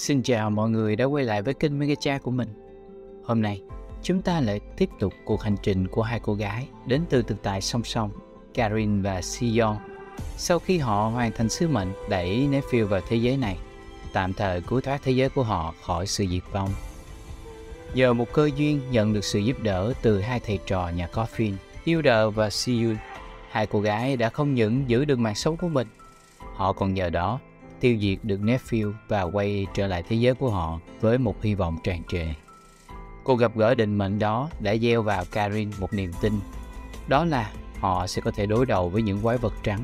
Xin chào mọi người đã quay lại với kênh Megacha của mình. Hôm nay, chúng ta lại tiếp tục cuộc hành trình của hai cô gái đến từ thực tại song song, Karin và Sion. Sau khi họ hoàn thành sứ mệnh đẩy Nephew vào thế giới này, tạm thời cứu thoát thế giới của họ khỏi sự diệt vong. Nhờ một cơ duyên nhận được sự giúp đỡ từ hai thầy trò nhà Coffin, Hilda và Siul, hai cô gái đã không những giữ được mạng sống của mình, họ còn nhờ đó tiêu diệt được Nephill và quay trở lại thế giới của họ với một hy vọng tràn trề. Cuộc gặp gỡ định mệnh đó đã gieo vào Karin một niềm tin, đó là họ sẽ có thể đối đầu với những quái vật trắng,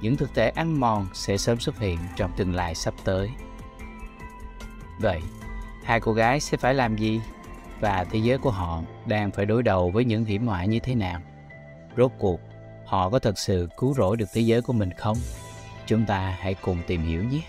những thực thể ăn mòn sẽ sớm xuất hiện trong tương lai sắp tới. Vậy, hai cô gái sẽ phải làm gì? Và thế giới của họ đang phải đối đầu với những hiểm họa như thế nào? Rốt cuộc, họ có thật sự cứu rỗi được thế giới của mình không? Chúng ta hãy cùng tìm hiểu nhé.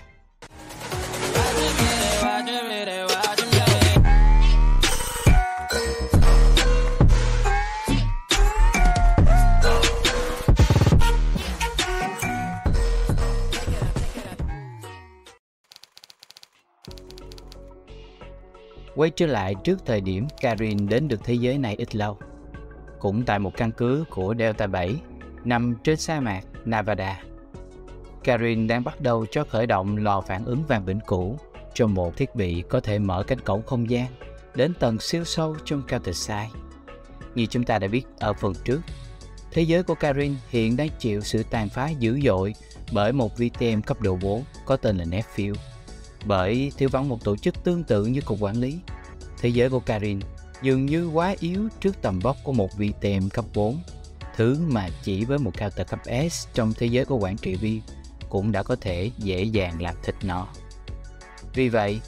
Quay trở lại trước thời điểm Karin đến được thế giới này ít lâu. Cũng tại một căn cứ của Delta 7 nằm trên sa mạc Nevada. Karin đang bắt đầu cho khởi động lò phản ứng vàng vĩnh cửu cho một thiết bị có thể mở cánh cổng không gian đến tầng siêu sâu trong Counter-Strike. Như chúng ta đã biết ở phần trước, thế giới của Karin hiện đang chịu sự tàn phá dữ dội bởi một VTM cấp độ 4 có tên là Netfield. Bởi thiếu vắng một tổ chức tương tự như cục quản lý, thế giới của Karin dường như quá yếu trước tầm vóc của một VTM cấp 4, thứ mà chỉ với một counter cấp S trong thế giới của quản trị viên cũng đã có thể dễ dàng làm thịt nó. Vì vậy,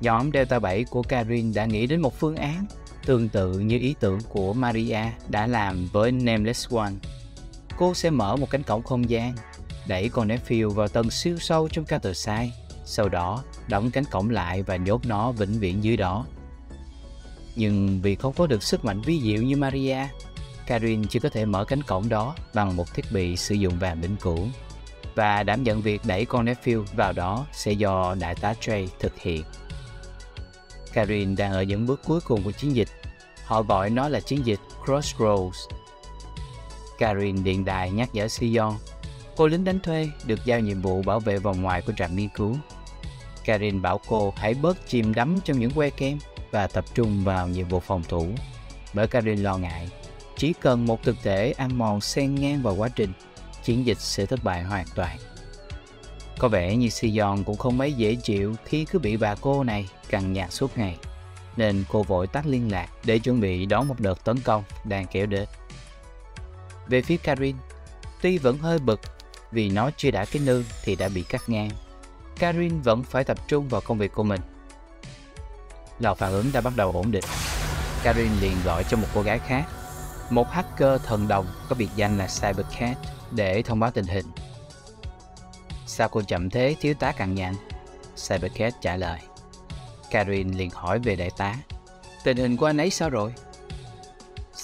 nhóm Delta 7 của Karin đã nghĩ đến một phương án tương tự như ý tưởng của Maria đã làm với Nameless One. Cô sẽ mở một cánh cổng không gian, đẩy con Nephew vào tầng siêu sâu trong Counter-Strike, sau đó đóng cánh cổng lại và nhốt nó vĩnh viễn dưới đó. Nhưng vì không có được sức mạnh vi diệu như Maria, Karin chỉ có thể mở cánh cổng đó bằng một thiết bị sử dụng vàng vĩnh cửu và đảm nhận việc đẩy con Nephew vào đó sẽ do đại tá Trey thực hiện. Karin đang ở những bước cuối cùng của chiến dịch. Họ gọi nó là chiến dịch Crossroads. Karin điện đài nhắc nhở Sion, cô lính đánh thuê được giao nhiệm vụ bảo vệ vòng ngoài của trạm nghiên cứu. Karin bảo cô hãy bớt chìm đắm trong những que kem và tập trung vào nhiệm vụ phòng thủ. Bởi Karin lo ngại, chỉ cần một thực thể ăn mòn xen ngang vào quá trình chiến dịch sẽ thất bại hoàn toàn. Có vẻ như Sion cũng không mấy dễ chịu khi cứ bị bà cô này cằn nhạt suốt ngày, nên cô vội tắt liên lạc để chuẩn bị đón một đợt tấn công đang kéo đến. Về phía Karin, tuy vẫn hơi bực vì nó chưa đã cái nương thì đã bị cắt ngang. Karin vẫn phải tập trung vào công việc của mình. Lò phản ứng đã bắt đầu ổn định. Karin liền gọi cho một cô gái khác, một hacker thần đồng có biệt danh là Cybercat để thông báo tình hình. Sao cô chậm thế thiếu tá càng nhanh? Cybercat trả lời. Karin liền hỏi về đại tá. Tình hình của anh ấy sao rồi?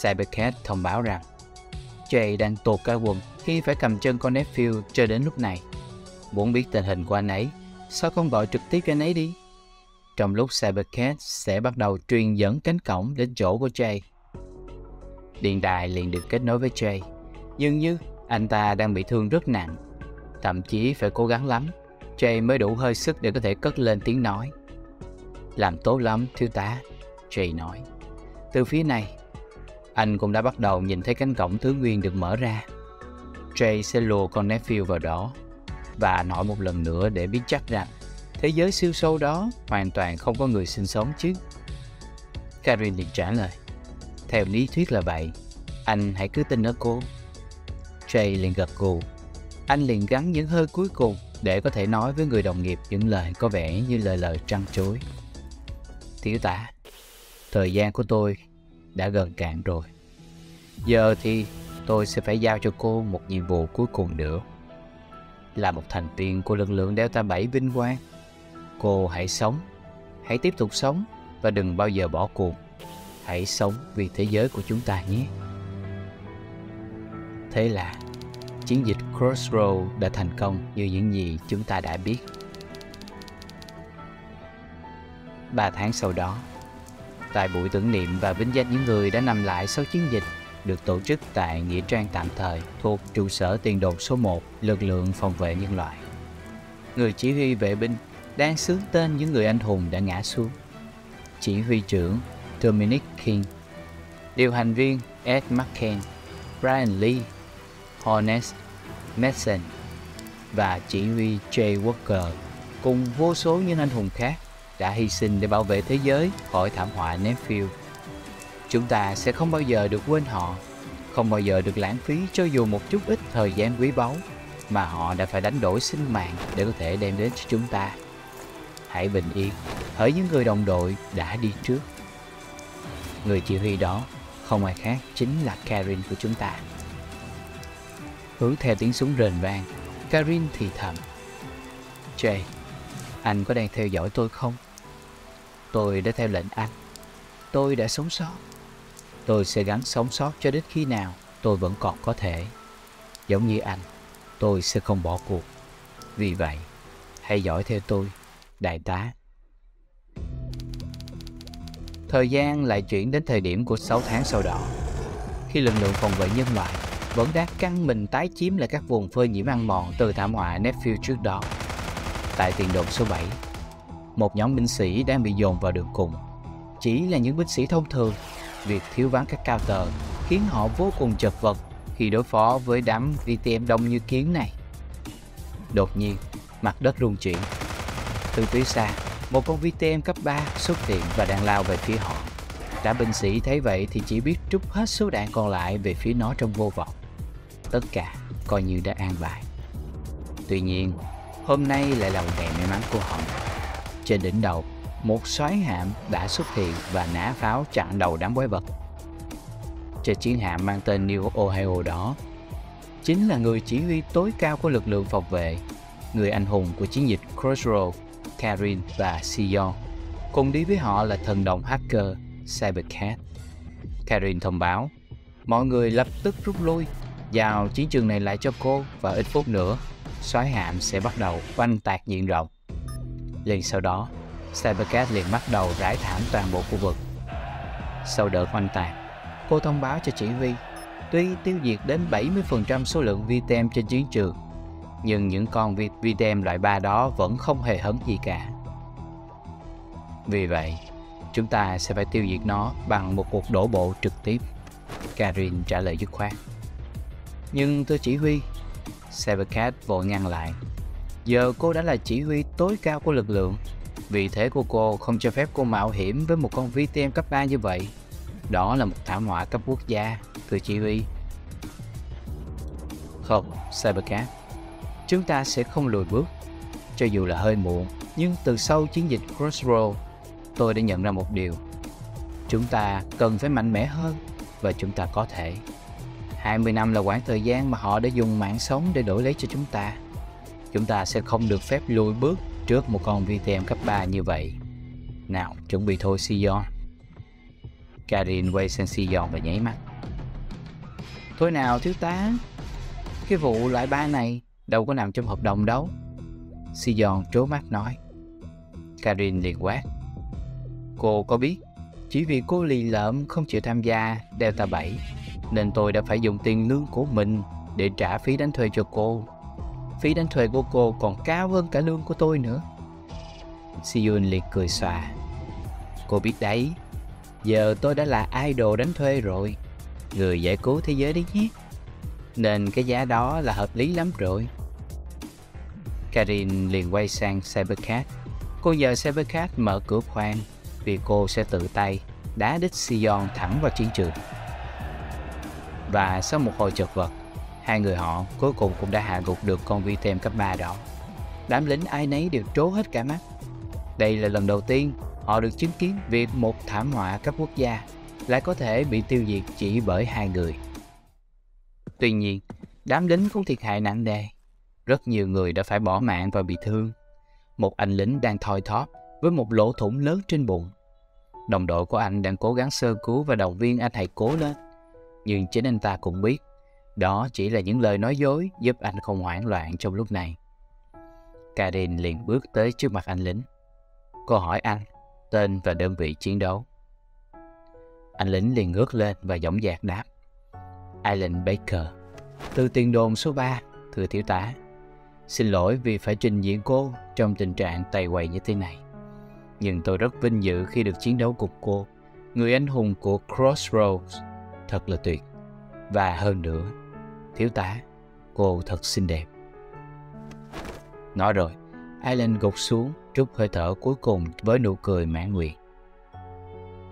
Cybercat thông báo rằng Jay đang tột cả quần khi phải cầm chân con Nephill cho đến lúc này. Muốn biết tình hình của anh ấy, sao không gọi trực tiếp cho anh ấy đi? Trong lúc Cybercat sẽ bắt đầu truyền dẫn cánh cổng đến chỗ của Jay. Điện đài liền được kết nối với Jay. Dường như anh ta đang bị thương rất nặng, thậm chí phải cố gắng lắm, Jay mới đủ hơi sức để có thể cất lên tiếng nói. Làm tốt lắm, thiếu tá, Jay nói. Từ phía này, anh cũng đã bắt đầu nhìn thấy cánh cổng thứ nguyên được mở ra. Jay sẽ lùa con Nephew vào đó và nói một lần nữa để biết chắc rằng thế giới siêu sâu đó hoàn toàn không có người sinh sống chứ. Karin liền trả lời. Theo lý thuyết là vậy, anh hãy cứ tin ở cô. Jay liền gật gù. Anh liền gắn những hơi cuối cùng để có thể nói với người đồng nghiệp những lời có vẻ như lời lời trăn chối. Thiếu tá, thời gian của tôi đã gần cạn rồi. Giờ thì tôi sẽ phải giao cho cô một nhiệm vụ cuối cùng nữa. Là một thành viên của lực lượng Delta 7 vinh quang, cô hãy sống, hãy tiếp tục sống và đừng bao giờ bỏ cuộc. Hãy sống vì thế giới của chúng ta nhé. Thế là chiến dịch Crossroad đã thành công như những gì chúng ta đã biết. Ba tháng sau đó, tại buổi tưởng niệm và vinh danh những người đã nằm lại sau chiến dịch được tổ chức tại Nghĩa trang tạm thời thuộc trụ sở tiền đồn số 1 lực lượng phòng vệ nhân loại. Người chỉ huy vệ binh đang xướng tên những người anh hùng đã ngã xuống. Chỉ huy trưởng Dominic King, điều hành viên Ed McCain, Brian Lee, Honest Mason và chỉ huy Jay Walker cùng vô số những anh hùng khác đã hy sinh để bảo vệ thế giới khỏi thảm họa Nephill. Chúng ta sẽ không bao giờ được quên họ, không bao giờ được lãng phí cho dù một chút ít thời gian quý báu mà họ đã phải đánh đổi sinh mạng để có thể đem đến cho chúng ta. Hãy bình yên, hỡi những người đồng đội đã đi trước. Người chỉ huy đó không ai khác chính là Karin của chúng ta. Hướng theo tiếng súng rền vang, Karin thì thầm. Jay, anh có đang theo dõi tôi không? Tôi đã theo lệnh anh. Tôi đã sống sót. Tôi sẽ gắn sống sót cho đến khi nào tôi vẫn còn có thể. Giống như anh, tôi sẽ không bỏ cuộc. Vì vậy, hãy dõi theo tôi, đại tá. Thời gian lại chuyển đến thời điểm của 6 tháng sau đó, khi lực lượng phòng vệ nhân loại vẫn đang căng mình tái chiếm lại các vùng phơi nhiễm ăn mòn từ thảm họa Nephill trước đó. Tại tiền đồn số 7, một nhóm binh sĩ đang bị dồn vào đường cùng. Chỉ là những binh sĩ thông thường, việc thiếu vắng các cao tờ khiến họ vô cùng chật vật khi đối phó với đám VTM đông như kiến này. Đột nhiên, mặt đất rung chuyển. Từ phía xa, một con VTM cấp 3 xuất hiện và đang lao về phía họ. Đám binh sĩ thấy vậy thì chỉ biết trút hết số đạn còn lại về phía nó trong vô vọng. Tất cả coi như đã an bài. Tuy nhiên, hôm nay lại là một ngày may mắn của họ. Trên đỉnh đầu, một xoáy hạm đã xuất hiện và nã pháo chặn đầu đám quái vật. Trên chiến hạm mang tên New Ohio đó, chính là người chỉ huy tối cao của lực lượng phòng vệ, người anh hùng của chiến dịch Crossroads, Karin và Sion. Cùng đi với họ là thần đồng hacker Cybercat. Karin thông báo, mọi người lập tức rút lui, giao chiến trường này lại cho cô và ít phút nữa, xoáy hạm sẽ bắt đầu oanh tạc diện rộng. Liền sau đó, Cybercat liền bắt đầu rải thảm toàn bộ khu vực. Sau đợt oanh tạc, cô thông báo cho chỉ huy, tuy tiêu diệt đến 70% số lượng VTM trên chiến trường, nhưng những con VTM loại 3 đó vẫn không hề hấn gì cả. Vì vậy, chúng ta sẽ phải tiêu diệt nó bằng một cuộc đổ bộ trực tiếp. Karin trả lời dứt khoát. Nhưng tôi chỉ huy, Cybercat vội ngăn lại. Giờ cô đã là chỉ huy tối cao của lực lượng. Vì thế của cô không cho phép cô mạo hiểm với một con VTM cấp 3 như vậy. Đó là một thảm họa cấp quốc gia, thưa chỉ huy. Không, Cybercat. Chúng ta sẽ không lùi bước. Cho dù là hơi muộn, nhưng từ sau chiến dịch Crossroad, tôi đã nhận ra một điều. Chúng ta cần phải mạnh mẽ hơn và chúng ta có thể. 20 năm là quãng thời gian mà họ đã dùng mạng sống để đổi lấy cho chúng ta. Chúng ta sẽ không được phép lùi bước trước một con VTM cấp 3 như vậy. Nào, chuẩn bị thôi Sion. Karin quay sang Sion và nháy mắt. Thôi nào thiếu tá, cái vụ loại ba này đâu có nằm trong hợp đồng đâu. Sion trố mắt nói. Karin liền quát. Cô có biết, chỉ vì cô lì lợm không chịu tham gia Delta 7, nên tôi đã phải dùng tiền lương của mình để trả phí đánh thuê cho cô. Phí đánh thuê của cô còn cao hơn cả lương của tôi nữa. Siyun liệt cười xòa. Cô biết đấy, giờ tôi đã là idol đánh thuê rồi, người giải cứu thế giới đấy nhé. Nên cái giá đó là hợp lý lắm rồi. Karin liền quay sang Cybercat. Cô nhờ Cybercat mở cửa khoang vì cô sẽ tự tay đá đích Sion thẳng vào chiến trường. Và sau một hồi chật vật, hai người họ cuối cùng cũng đã hạ gục được con vi thêm cấp 3 đó. Đám lính ai nấy đều trố hết cả mắt. Đây là lần đầu tiên họ được chứng kiến việc một thảm họa cấp quốc gia lại có thể bị tiêu diệt chỉ bởi hai người. Tuy nhiên, đám lính cũng thiệt hại nặng nề. Rất nhiều người đã phải bỏ mạng và bị thương. Một anh lính đang thoi thóp với một lỗ thủng lớn trên bụng. Đồng đội của anh đang cố gắng sơ cứu và động viên anh hãy cố lên. Nhưng chính anh ta cũng biết, đó chỉ là những lời nói dối giúp anh không hoảng loạn trong lúc này. Karin liền bước tới trước mặt anh lính. Cô hỏi anh, tên và đơn vị chiến đấu. Anh lính liền ngước lên và dõng dạc đáp. Alan Baker, từ tiền đồn số 3, thưa thiếu tá. Xin lỗi vì phải trình diện cô trong tình trạng tày quầy như thế này. Nhưng tôi rất vinh dự khi được chiến đấu cùng cô, người anh hùng của Crossroads. Thật là tuyệt. Và hơn nữa, thiếu tá, cô thật xinh đẹp. Nói rồi, Alan gục xuống, trút hơi thở cuối cùng với nụ cười mãn nguyện.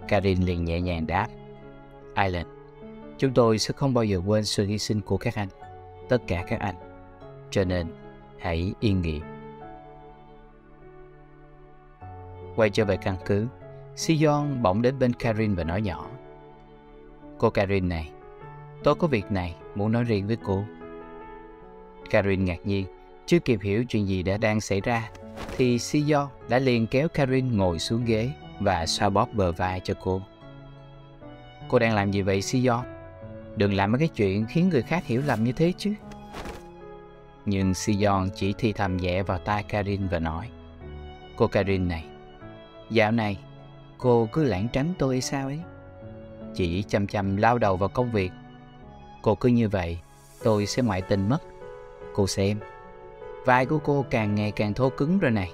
Karin liền nhẹ nhàng đáp. Alan, chúng tôi sẽ không bao giờ quên sự hy sinh của các anh, tất cả các anh. Cho nên, hãy yên nghỉ. Quay trở về căn cứ, Sion bỗng đến bên Karin và nói nhỏ. Cô Karin này, tôi có việc này muốn nói riêng với cô. Karin ngạc nhiên, chưa kịp hiểu chuyện gì đã đang xảy ra, thì Siyo đã liền kéo Karin ngồi xuống ghế và xoa bóp bờ vai cho cô. Cô đang làm gì vậy Siyo? Đừng làm mấy cái chuyện khiến người khác hiểu lầm như thế chứ. Nhưng Siyon chỉ thi thầm nhẹ vào tai Karin và nói Cô Karin này, dạo này cô cứ lãng tránh tôi sao ấy? Chỉ chăm chăm lao đầu vào công việc. Cô cứ như vậy, tôi sẽ ngoại tình mất. Cô xem, vai của cô càng ngày càng thô cứng rồi này.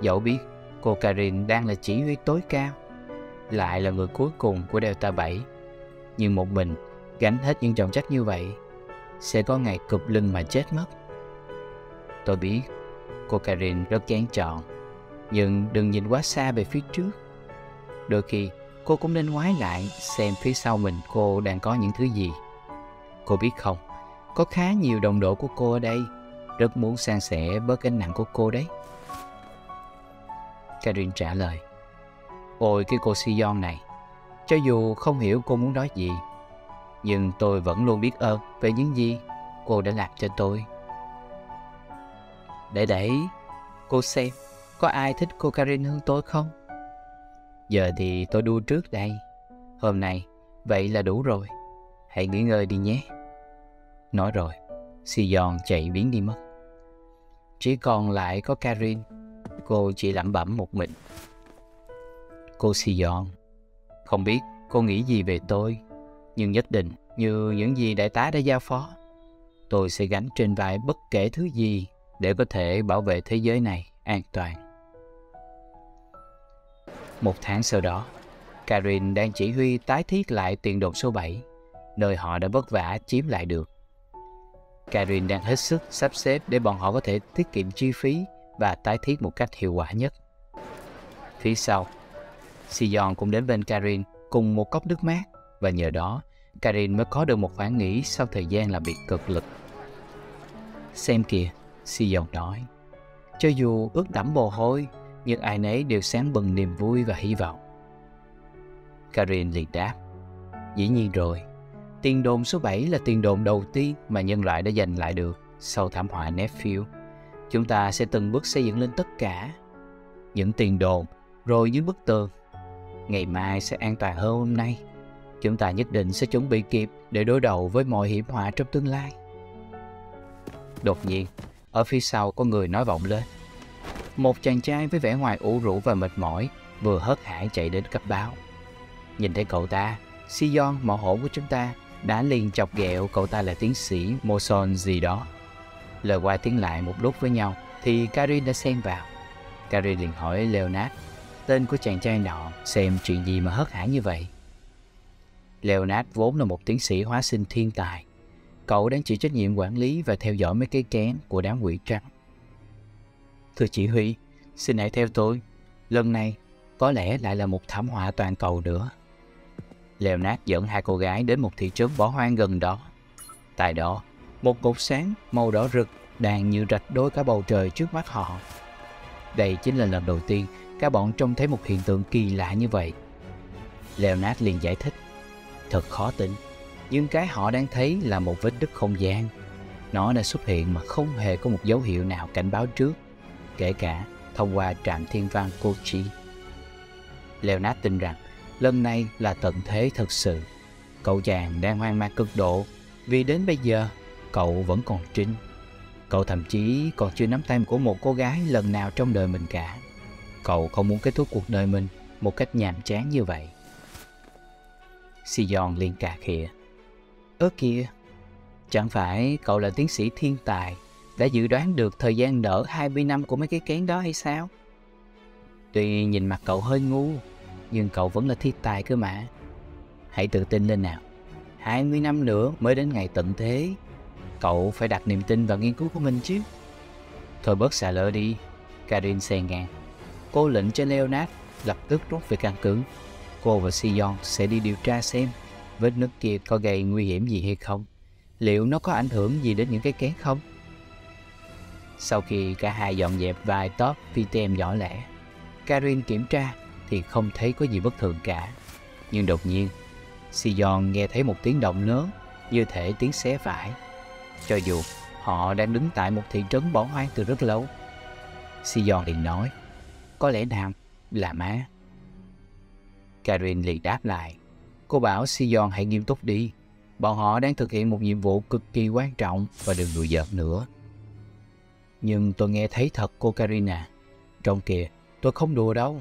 Dẫu biết cô Karin đang là chỉ huy tối cao, lại là người cuối cùng của Delta 7. Nhưng một mình gánh hết những trọng trách như vậy sẽ có ngày cụp lưng mà chết mất. Tôi biết cô Karin rất chán chọn, nhưng đừng nhìn quá xa về phía trước. Đôi khi cô cũng nên ngoái lại xem phía sau mình cô đang có những thứ gì. Cô biết không, có khá nhiều đồng đội của cô ở đây rất muốn san sẻ bớt gánh nặng của cô đấy. Karin trả lời, Ôi cái cô Sion này, cho dù không hiểu cô muốn nói gì, nhưng tôi vẫn luôn biết ơn về những gì cô đã làm cho tôi. Để để cô xem có ai thích cô Karin hơn tôi không? Giờ thì tôi đua trước đây. Hôm nay, vậy là đủ rồi. Hãy nghỉ ngơi đi nhé. Nói rồi, Sion chạy biến đi mất. Chỉ còn lại có Karin. Cô chỉ lẩm bẩm một mình. Cô Sion, không biết cô nghĩ gì về tôi nhưng nhất định như những gì đại tá đã giao phó. Tôi sẽ gánh trên vai bất kể thứ gì để có thể bảo vệ thế giới này an toàn. Một tháng sau đó, Karin đang chỉ huy tái thiết lại tiền đồn số 7, nơi họ đã vất vả chiếm lại được. Karin đang hết sức sắp xếp để bọn họ có thể tiết kiệm chi phí và tái thiết một cách hiệu quả nhất. Phía sau, Sion cũng đến bên Karin cùng một cốc nước mát và nhờ đó Karin mới có được một khoảng nghỉ sau thời gian làm việc cực lực. Xem kìa, Sion nói. Cho dù ướt đẫm mồ hôi, nhưng ai nấy đều sáng bừng niềm vui và hy vọng. Karin liền đáp. Dĩ nhiên rồi, tiền đồn số 7 là tiền đồn đầu tiên mà nhân loại đã giành lại được sau thảm họa Nephill. Chúng ta sẽ từng bước xây dựng lên tất cả. Những tiền đồn, rồi những bức tường. Ngày mai sẽ an toàn hơn hôm nay. Chúng ta nhất định sẽ chuẩn bị kịp để đối đầu với mọi hiểm họa trong tương lai. Đột nhiên, ở phía sau có người nói vọng lên. Một chàng trai với vẻ ngoài ủ rũ và mệt mỏi vừa hớt hải chạy đến cấp báo. Nhìn thấy cậu ta, Sion, mỏ hổ của chúng ta, đã liền chọc ghẹo cậu ta là tiến sĩ Moson gì đó. Lời qua tiếng lại một lúc với nhau thì Karin đã xen vào. Karin liền hỏi Leonard, tên của chàng trai nọ, xem chuyện gì mà hớt hải như vậy. Leonard vốn là một tiến sĩ hóa sinh thiên tài. Cậu đang chịu trách nhiệm quản lý và theo dõi mấy cái kén của đám quỷ trắng. Thưa chỉ huy, xin hãy theo tôi. Lần này, có lẽ lại là một thảm họa toàn cầu nữa. Leonard dẫn hai cô gái đến một thị trấn bỏ hoang gần đó. Tại đó, một cột sáng màu đỏ rực đang như rạch đôi cả bầu trời trước mắt họ. Đây chính là lần đầu tiên các bọn trông thấy một hiện tượng kỳ lạ như vậy. Leonard liền giải thích. Thật khó tin, nhưng cái họ đang thấy là một vết đứt không gian. Nó đã xuất hiện mà không hề có một dấu hiệu nào cảnh báo trước, kể cả thông qua trạm thiên văn Kochi. Leonard tin rằng lần này là tận thế thật sự. Cậu chàng đang hoang mang cực độ vì đến bây giờ cậu vẫn còn trinh. Cậu thậm chí còn chưa nắm tay của một cô gái lần nào trong đời mình cả. Cậu không muốn kết thúc cuộc đời mình một cách nhàm chán như vậy. Sion liền cà khịa. Ơ kìa, chẳng phải cậu là tiến sĩ thiên tài đã dự đoán được thời gian nở 20 năm của mấy cái kén đó hay sao? Tuy nhìn mặt cậu hơi ngu, nhưng cậu vẫn là thiên tài cơ mà. Hãy tự tin lên nào. 20 năm nữa mới đến ngày tận thế. Cậu phải đặt niềm tin vào nghiên cứu của mình chứ. Thôi bớt xà lỡ đi. Karin xe ngang. Cô lệnh cho Leonard lập tức rút về căn cứ. Cô và Sion sẽ đi điều tra xem vết nứt kia có gây nguy hiểm gì hay không. Liệu nó có ảnh hưởng gì đến những cái kén không? Sau khi cả hai dọn dẹp vài top VTM nhỏ lẻ, Karin kiểm tra thì không thấy có gì bất thường cả. Nhưng đột nhiên, Sion nghe thấy một tiếng động lớn như thể tiếng xé vải. Cho dù họ đang đứng tại một thị trấn bỏ hoang từ rất lâu. Sion liền nói, có lẽ nào là má. Karin liền đáp lại, cô bảo Sion hãy nghiêm túc đi. Bọn họ đang thực hiện một nhiệm vụ cực kỳ quan trọng và đừng đùa giỡn nữa. Nhưng tôi nghe thấy thật cô Karina. Trong kìa, tôi không đùa đâu.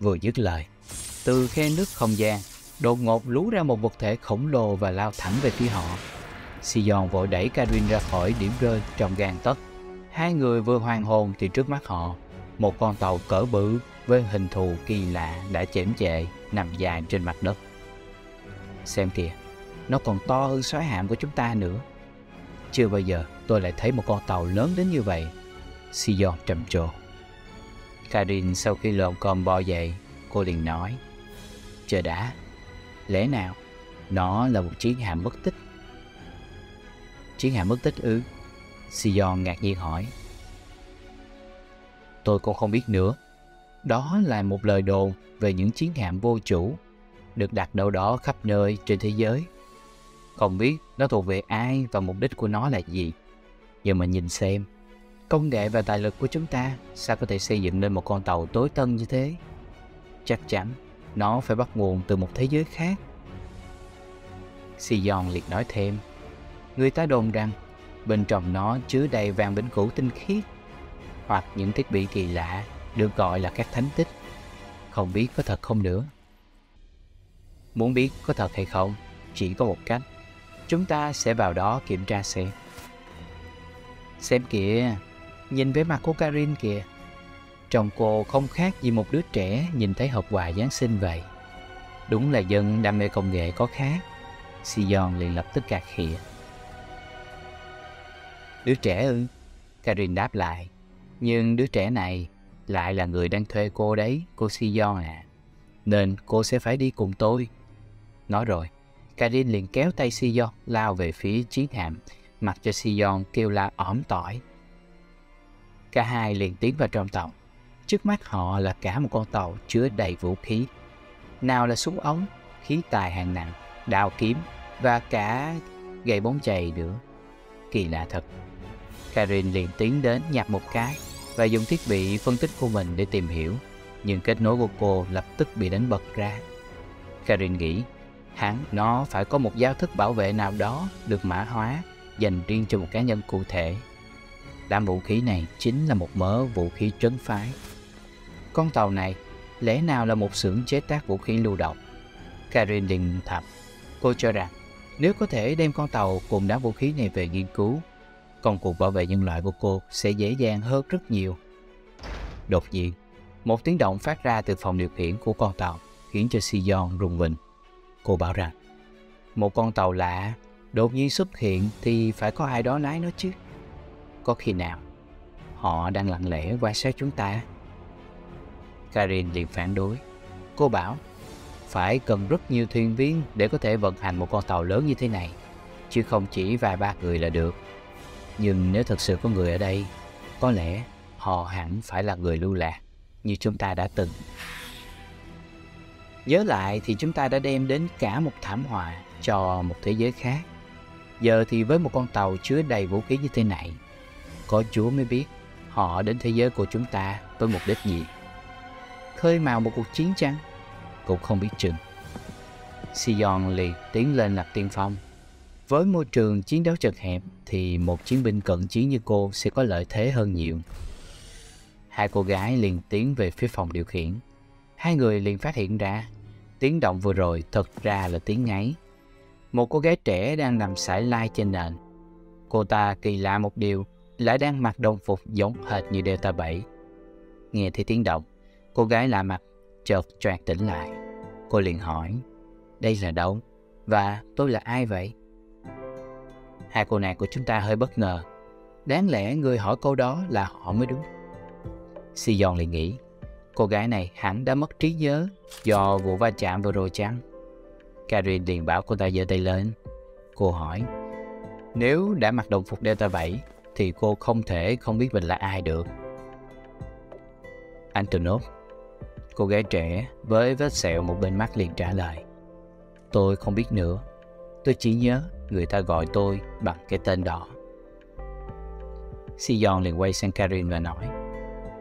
Vừa dứt lời, từ khe nước không gian, đột ngột lú ra một vật thể khổng lồ và lao thẳng về phía họ. Sion vội đẩy Karin ra khỏi điểm rơi trong gan tấc. Hai người vừa hoàn hồn thì trước mắt họ, một con tàu cỡ bự với hình thù kỳ lạ đã chễm chệ nằm dài trên mặt đất. Xem kìa, nó còn to hơn xoáy hạm của chúng ta nữa. Chưa bao giờ tôi lại thấy một con tàu lớn đến như vậy. Sion trầm trồ. Karin sau khi lộn con bò dậy, cô liền nói. Chờ đã, lẽ nào nó là một chiến hạm mất tích? Chiến hạm mất tích ư? Sion ngạc nhiên hỏi. Tôi cũng không biết nữa. Đó là một lời đồn về những chiến hạm vô chủ được đặt đâu đó khắp nơi trên thế giới. Không biết nó thuộc về ai và mục đích của nó là gì. giờ mà nhìn xem, công nghệ và tài lực của chúng ta sao có thể xây dựng nên một con tàu tối tân như thế? Chắc chắn nó phải bắt nguồn từ một thế giới khác. Sion liệt nói thêm, người ta đồn rằng bên trong nó chứa đầy vàng vĩnh cửu tinh khiết hoặc những thiết bị kỳ lạ được gọi là các thánh tích. Không biết có thật không nữa. Muốn biết có thật hay không, chỉ có một cách. Chúng ta sẽ vào đó kiểm tra xem. Xem kìa, nhìn vẻ mặt của Karin kìa. Chồng cô không khác gì một đứa trẻ nhìn thấy hộp quà Giáng sinh vậy. Đúng là dân đam mê công nghệ có khác. Sion liền lập tức cạc khịa. Đứa trẻ ư? Karin đáp lại. Nhưng đứa trẻ này lại là người đang thuê cô đấy, cô Sion à. Nên cô sẽ phải đi cùng tôi. Nói rồi, Karin liền kéo tay Sion lao về phía chiến hạm, mặc cho Sion kêu la ỏm tỏi. Cả hai liền tiến vào trong tàu. Trước mắt họ là cả một con tàu chứa đầy vũ khí. Nào là súng ống, khí tài hạng nặng, đao kiếm và cả gậy bóng chày nữa. Kỳ lạ thật. Karin liền tiến đến nhặt một cái và dùng thiết bị phân tích của mình để tìm hiểu. Nhưng kết nối của cô lập tức bị đánh bật ra. Karin nghĩ hẳn nó phải có một giao thức bảo vệ nào đó được mã hóa dành riêng cho một cá nhân cụ thể. Đám vũ khí này chính là một mớ vũ khí trấn phái. Con tàu này lẽ nào là một xưởng chế tác vũ khí lưu động? Karin liền thầm. Cô cho rằng nếu có thể đem con tàu cùng đám vũ khí này về nghiên cứu, công cuộc bảo vệ nhân loại của cô sẽ dễ dàng hơn rất nhiều. Đột nhiên, một tiếng động phát ra từ phòng điều khiển của con tàu khiến cho Sion rùng mình. Cô bảo rằng, một con tàu lạ đột nhiên xuất hiện thì phải có ai đó lái nó chứ. Có khi nào họ đang lặng lẽ quan sát chúng ta? Karin liền phản đối. Cô bảo, phải cần rất nhiều thuyền viên để có thể vận hành một con tàu lớn như thế này, chứ không chỉ vài ba người là được. Nhưng nếu thật sự có người ở đây, có lẽ họ hẳn phải là người lưu lạc, như chúng ta đã từng. Nhớ lại thì chúng ta đã đem đến cả một thảm họa cho một thế giới khác. Giờ thì với một con tàu chứa đầy vũ khí như thế này, có Chúa mới biết họ đến thế giới của chúng ta với mục đích gì. Khơi mào một cuộc chiến chăng? Cũng không biết chừng. Sion liền tiến lên lập tiên phong. Với môi trường chiến đấu chật hẹp thì một chiến binh cận chiến như cô sẽ có lợi thế hơn nhiều. Hai cô gái liền tiến về phía phòng điều khiển. Hai người liền phát hiện ra, tiếng động vừa rồi thật ra là tiếng ngáy. Một cô gái trẻ đang nằm sải lai trên nền. Cô ta kỳ lạ một điều, lại đang mặc đồng phục giống hệt như Delta 7. Nghe thấy tiếng động, cô gái lạ mặt chợt choạc tỉnh lại. Cô liền hỏi, đây là đâu? Và tôi là ai vậy? Hai cô nàng của chúng ta hơi bất ngờ. Đáng lẽ người hỏi câu đó là họ mới đúng. Sion liền nghĩ, cô gái này hẳn đã mất trí nhớ do vụ va chạm vừa rồi chăng? Karin liền bảo cô ta giơ tay lên. Cô hỏi, nếu đã mặc đồng phục Delta 7 thì cô không thể không biết mình là ai được. Antonov, cô gái trẻ với vết sẹo một bên mắt liền trả lời. Tôi không biết nữa. Tôi chỉ nhớ người ta gọi tôi bằng cái tên đó. Sion liền quay sang Karin và nói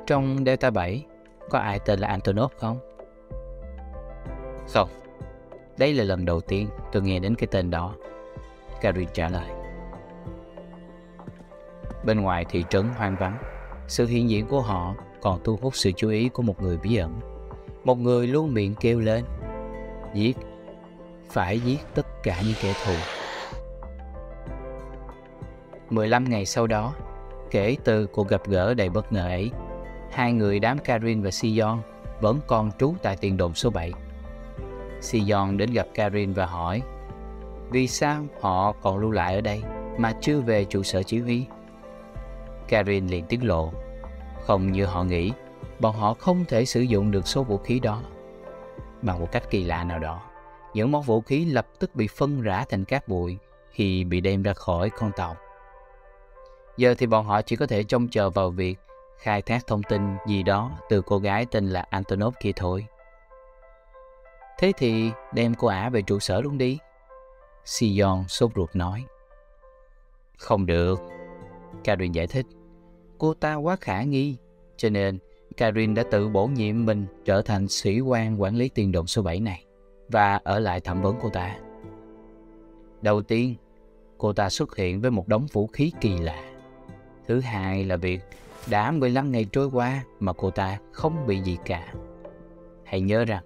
Trong Delta 7 có ai tên là Antonov không? Không. Đây là lần đầu tiên tôi nghe đến cái tên đó. Karin trả lời. Bên ngoài thị trấn hoang vắng, sự hiện diện của họ còn thu hút sự chú ý của một người bí ẩn. Một người luôn miệng kêu lên Giết Phải giết tất cả những kẻ thù 15 ngày sau đó Kể từ cuộc gặp gỡ đầy bất ngờ ấy Hai người đám Karin và Sion Vẫn còn trú tại tiền đồn số 7 Sion đến gặp Karin và hỏi, Vì sao họ còn lưu lại ở đây Mà chưa về trụ sở chỉ huy? Karin liền tiết lộ, Không như họ nghĩ, Bọn họ không thể sử dụng được số vũ khí đó. Bằng một cách kỳ lạ nào đó, Những món vũ khí lập tức bị phân rã thành cát bụi Khi bị đem ra khỏi con tàu. Giờ thì bọn họ chỉ có thể trông chờ vào việc khai thác thông tin gì đó từ cô gái tên là Antonov kia thôi. Thế thì đem cô ả về trụ sở luôn đi. Sion sốt ruột nói. Không được. Karin giải thích. Cô ta quá khả nghi, cho nên Karin đã tự bổ nhiệm mình trở thành sĩ quan quản lý tiền đồn số 7 này và ở lại thẩm vấn cô ta. Đầu tiên, cô ta xuất hiện với một đống vũ khí kỳ lạ. Thứ hai là việc đã 15 ngày trôi qua mà cô ta không bị gì cả. Hãy nhớ rằng,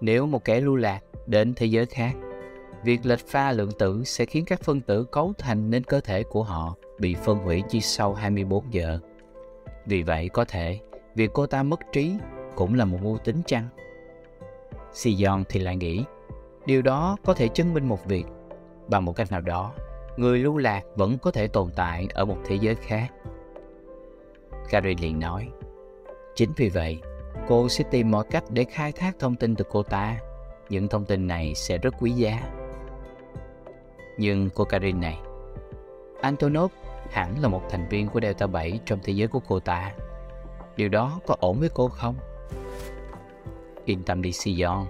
nếu một kẻ lưu lạc đến thế giới khác, việc lệch pha lượng tử sẽ khiến các phân tử cấu thành nên cơ thể của họ bị phân hủy chỉ sau 24 giờ. Vì vậy có thể việc cô ta mất trí cũng là một mưu tính chăng? Sion thì lại nghĩ, điều đó có thể chứng minh một việc. Bằng một cách nào đó, người lưu lạc vẫn có thể tồn tại ở một thế giới khác. Gary liền nói, chính vì vậy, cô sẽ tìm mọi cách để khai thác thông tin từ cô ta. Những thông tin này sẽ rất quý giá. Nhưng cô Karin này, Antonov hẳn là một thành viên của Delta 7 trong thế giới của cô ta. Điều đó có ổn với cô không? Yên tâm đi Sion.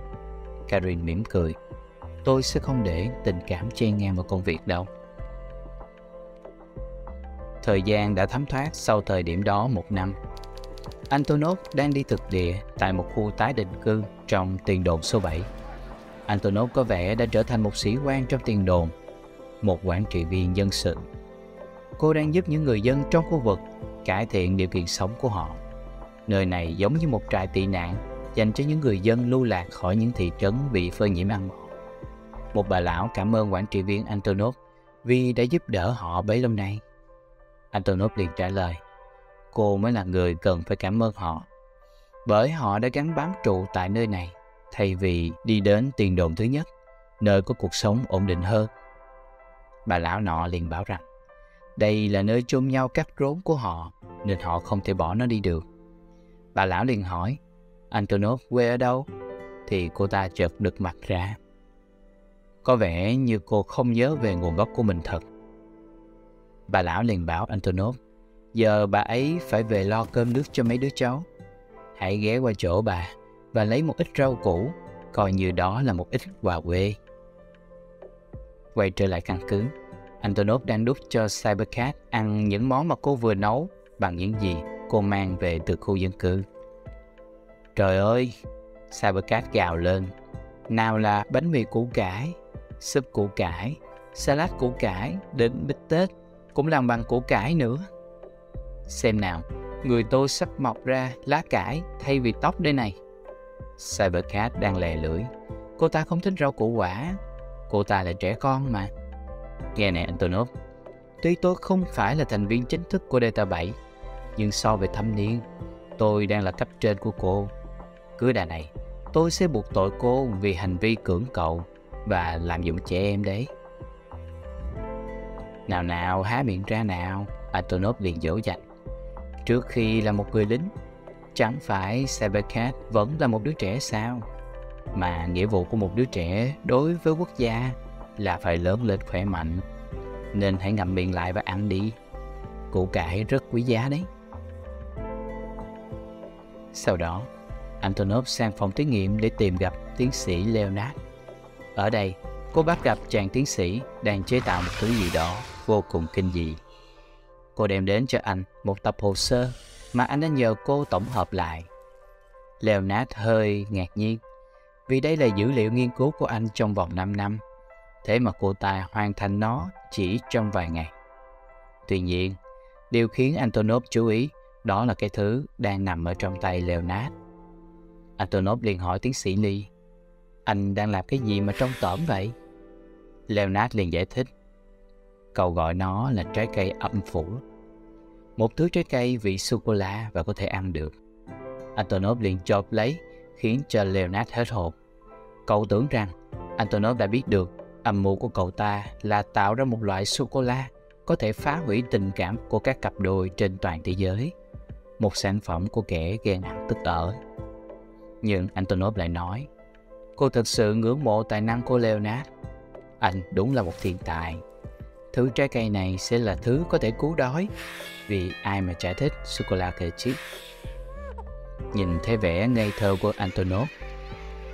Karin mỉm cười. Tôi sẽ không để tình cảm chen ngang vào công việc đâu. Thời gian đã thấm thoát sau thời điểm đó một năm. Antonov đang đi thực địa tại một khu tái định cư trong tiền đồn số 7. Antonov có vẻ đã trở thành một sĩ quan trong tiền đồn, một quản trị viên dân sự. Cô đang giúp những người dân trong khu vực cải thiện điều kiện sống của họ. Nơi này giống như một trại tị nạn dành cho những người dân lưu lạc khỏi những thị trấn bị phơi nhiễm ăn mòn. Một bà lão cảm ơn quản trị viên Antonov vì đã giúp đỡ họ bấy lâu nay. Antonov liền trả lời, cô mới là người cần phải cảm ơn họ. Bởi họ đã gắn bám trụ tại nơi này, thay vì đi đến tiền đồn thứ nhất, nơi có cuộc sống ổn định hơn. Bà lão nọ liền bảo rằng, đây là nơi chôn nhau cắt rốn của họ, nên họ không thể bỏ nó đi được. Bà lão liền hỏi, Antonov quê ở đâu? Thì cô ta chợt đực mặt ra. Có vẻ như cô không nhớ về nguồn gốc của mình thật. Bà lão liền bảo Antonov, giờ bà ấy phải về lo cơm nước cho mấy đứa cháu. Hãy ghé qua chỗ bà và lấy một ít rau củ, coi như đó là một ít quà quê. Quay trở lại căn cứ, Antonov đang đút cho Cybercat ăn những món mà cô vừa nấu bằng những gì cô mang về từ khu dân cư. Trời ơi! Cybercat gào lên. Nào là bánh mì củ cải, súp củ cải, salad củ cải, đến bít tết cũng làm bằng củ cải nữa. Xem nào, Người tôi sắp mọc ra lá cải thay vì tóc đây này. Cybercat đang lè lưỡi. Cô ta không thích rau củ quả. Cô ta là trẻ con mà. Nghe nè Antonov, tuy tôi không phải là thành viên chính thức của Delta 7, nhưng so về thâm niên, tôi đang là cấp trên của cô. Cứ đà này, tôi sẽ buộc tội cô vì hành vi cưỡng cậu và làm dụng trẻ em đấy. Nào nào, há miệng ra nào, Antonov liền dỗ dành. Trước khi là một người lính, chẳng phải Cybercat vẫn là một đứa trẻ sao? Mà nghĩa vụ của một đứa trẻ đối với quốc gia là phải lớn lên khỏe mạnh. Nên hãy ngậm miệng lại và ăn đi. Củ cải rất quý giá đấy. Sau đó, Antonov sang phòng thí nghiệm để tìm gặp tiến sĩ Leonard. Ở đây, cô bắt gặp chàng tiến sĩ đang chế tạo một thứ gì đó vô cùng kinh dị. Cô đem đến cho anh một tập hồ sơ mà anh đã nhờ cô tổng hợp lại. Leonard hơi ngạc nhiên vì đây là dữ liệu nghiên cứu của anh trong vòng 5 năm. Thế mà cô ta hoàn thành nó chỉ trong vài ngày. Tuy nhiên, điều khiến Antonov chú ý đó là cái thứ đang nằm ở trong tay Leonard. Antonov liền hỏi tiến sĩ Lee, anh đang làm cái gì mà trong tởm vậy? Leonard liền giải thích, cậu gọi nó là trái cây âm phủ. Một thứ trái cây vị sô-cô-la và có thể ăn được. Antonov liền chộp lấy, khiến cho Leonard hết hồn. Cậu tưởng rằng Antonov đã biết được âm mưu của cậu ta là tạo ra một loại sô-cô-la có thể phá hủy tình cảm của các cặp đôi trên toàn thế giới. Một sản phẩm của kẻ ghen ăn tức ở. Nhưng Antonov lại nói, cô thật sự ngưỡng mộ tài năng của Leonard. Anh đúng là một thiên tài. Thứ trái cây này sẽ là thứ có thể cứu đói, vì ai mà chả thích sô-cô-la kê chip. Nhìn thấy vẻ ngây thơ của Antonov,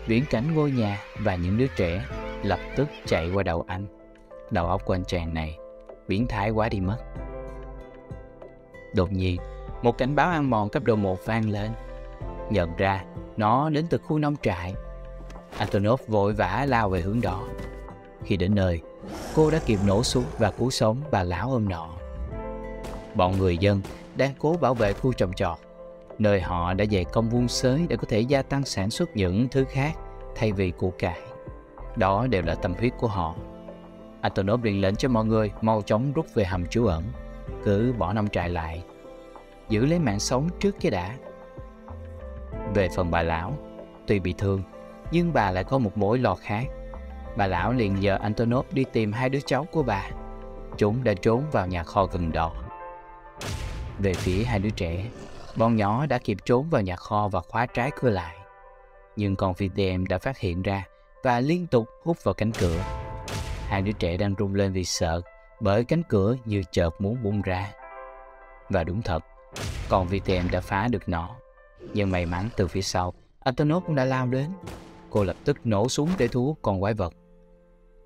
viễn cảnh ngôi nhà và những đứa trẻ lập tức chạy qua đầu anh. Đầu óc của anh chàng này biến thái quá đi mất. Đột nhiên, một cảnh báo ăn mòn cấp độ 1 vang lên. Nhận ra, nó đến từ khu nông trại. Antonov vội vã lao về hướng đó. Khi đến nơi, cô đã kịp nổ súng và cứu sống bà lão ôm nọ. Bọn người dân đang cố bảo vệ khu trồng trọt, nơi họ đã dày công vuông sới để có thể gia tăng sản xuất những thứ khác thay vì củ cải. Đó đều là tâm huyết của họ. Antonov liền lệnh cho mọi người mau chóng rút về hầm trú ẩn, cứ bỏ nông trại lại, giữ lấy mạng sống trước cái đã. Về phần bà lão, tuy bị thương, nhưng bà lại có một mối lo khác. Bà lão liền nhờ Antonov đi tìm hai đứa cháu của bà. Chúng đã trốn vào nhà kho gần đó. Về phía hai đứa trẻ, bọn nhỏ đã kịp trốn vào nhà kho và khóa trái cửa lại. Nhưng con phi VTM đã phát hiện ra và liên tục hút vào cánh cửa. Hai đứa trẻ đang run lên vì sợ bởi cánh cửa như chợt muốn bung ra. Và đúng thật, con VTM đã phá được nó. Nhưng may mắn từ phía sau, Antonov cũng đã lao đến. Cô lập tức nổ súng để thu hút con quái vật.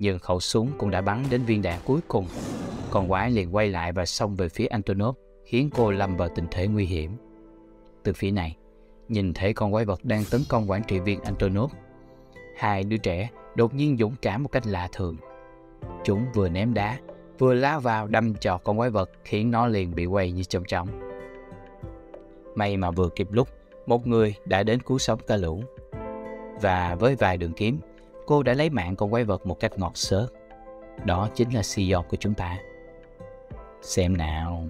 Nhưng khẩu súng cũng đã bắn đến viên đạn cuối cùng. Con quái liền quay lại và xông về phía Antonov, khiến cô lâm vào tình thế nguy hiểm. Từ phía này, nhìn thấy con quái vật đang tấn công quản trị viên Antonov. Hai đứa trẻ đột nhiên dũng cảm một cách lạ thường. Chúng vừa ném đá, vừa lao vào đâm chọt con quái vật khiến nó liền bị quay như trong trống. May mà vừa kịp lúc, một người đã đến cứu sống ta lũ. Và với vài đường kiếm, cô đã lấy mạng con quái vật một cách ngọt xớt. Đó chính là Sion của chúng ta. Xem nào,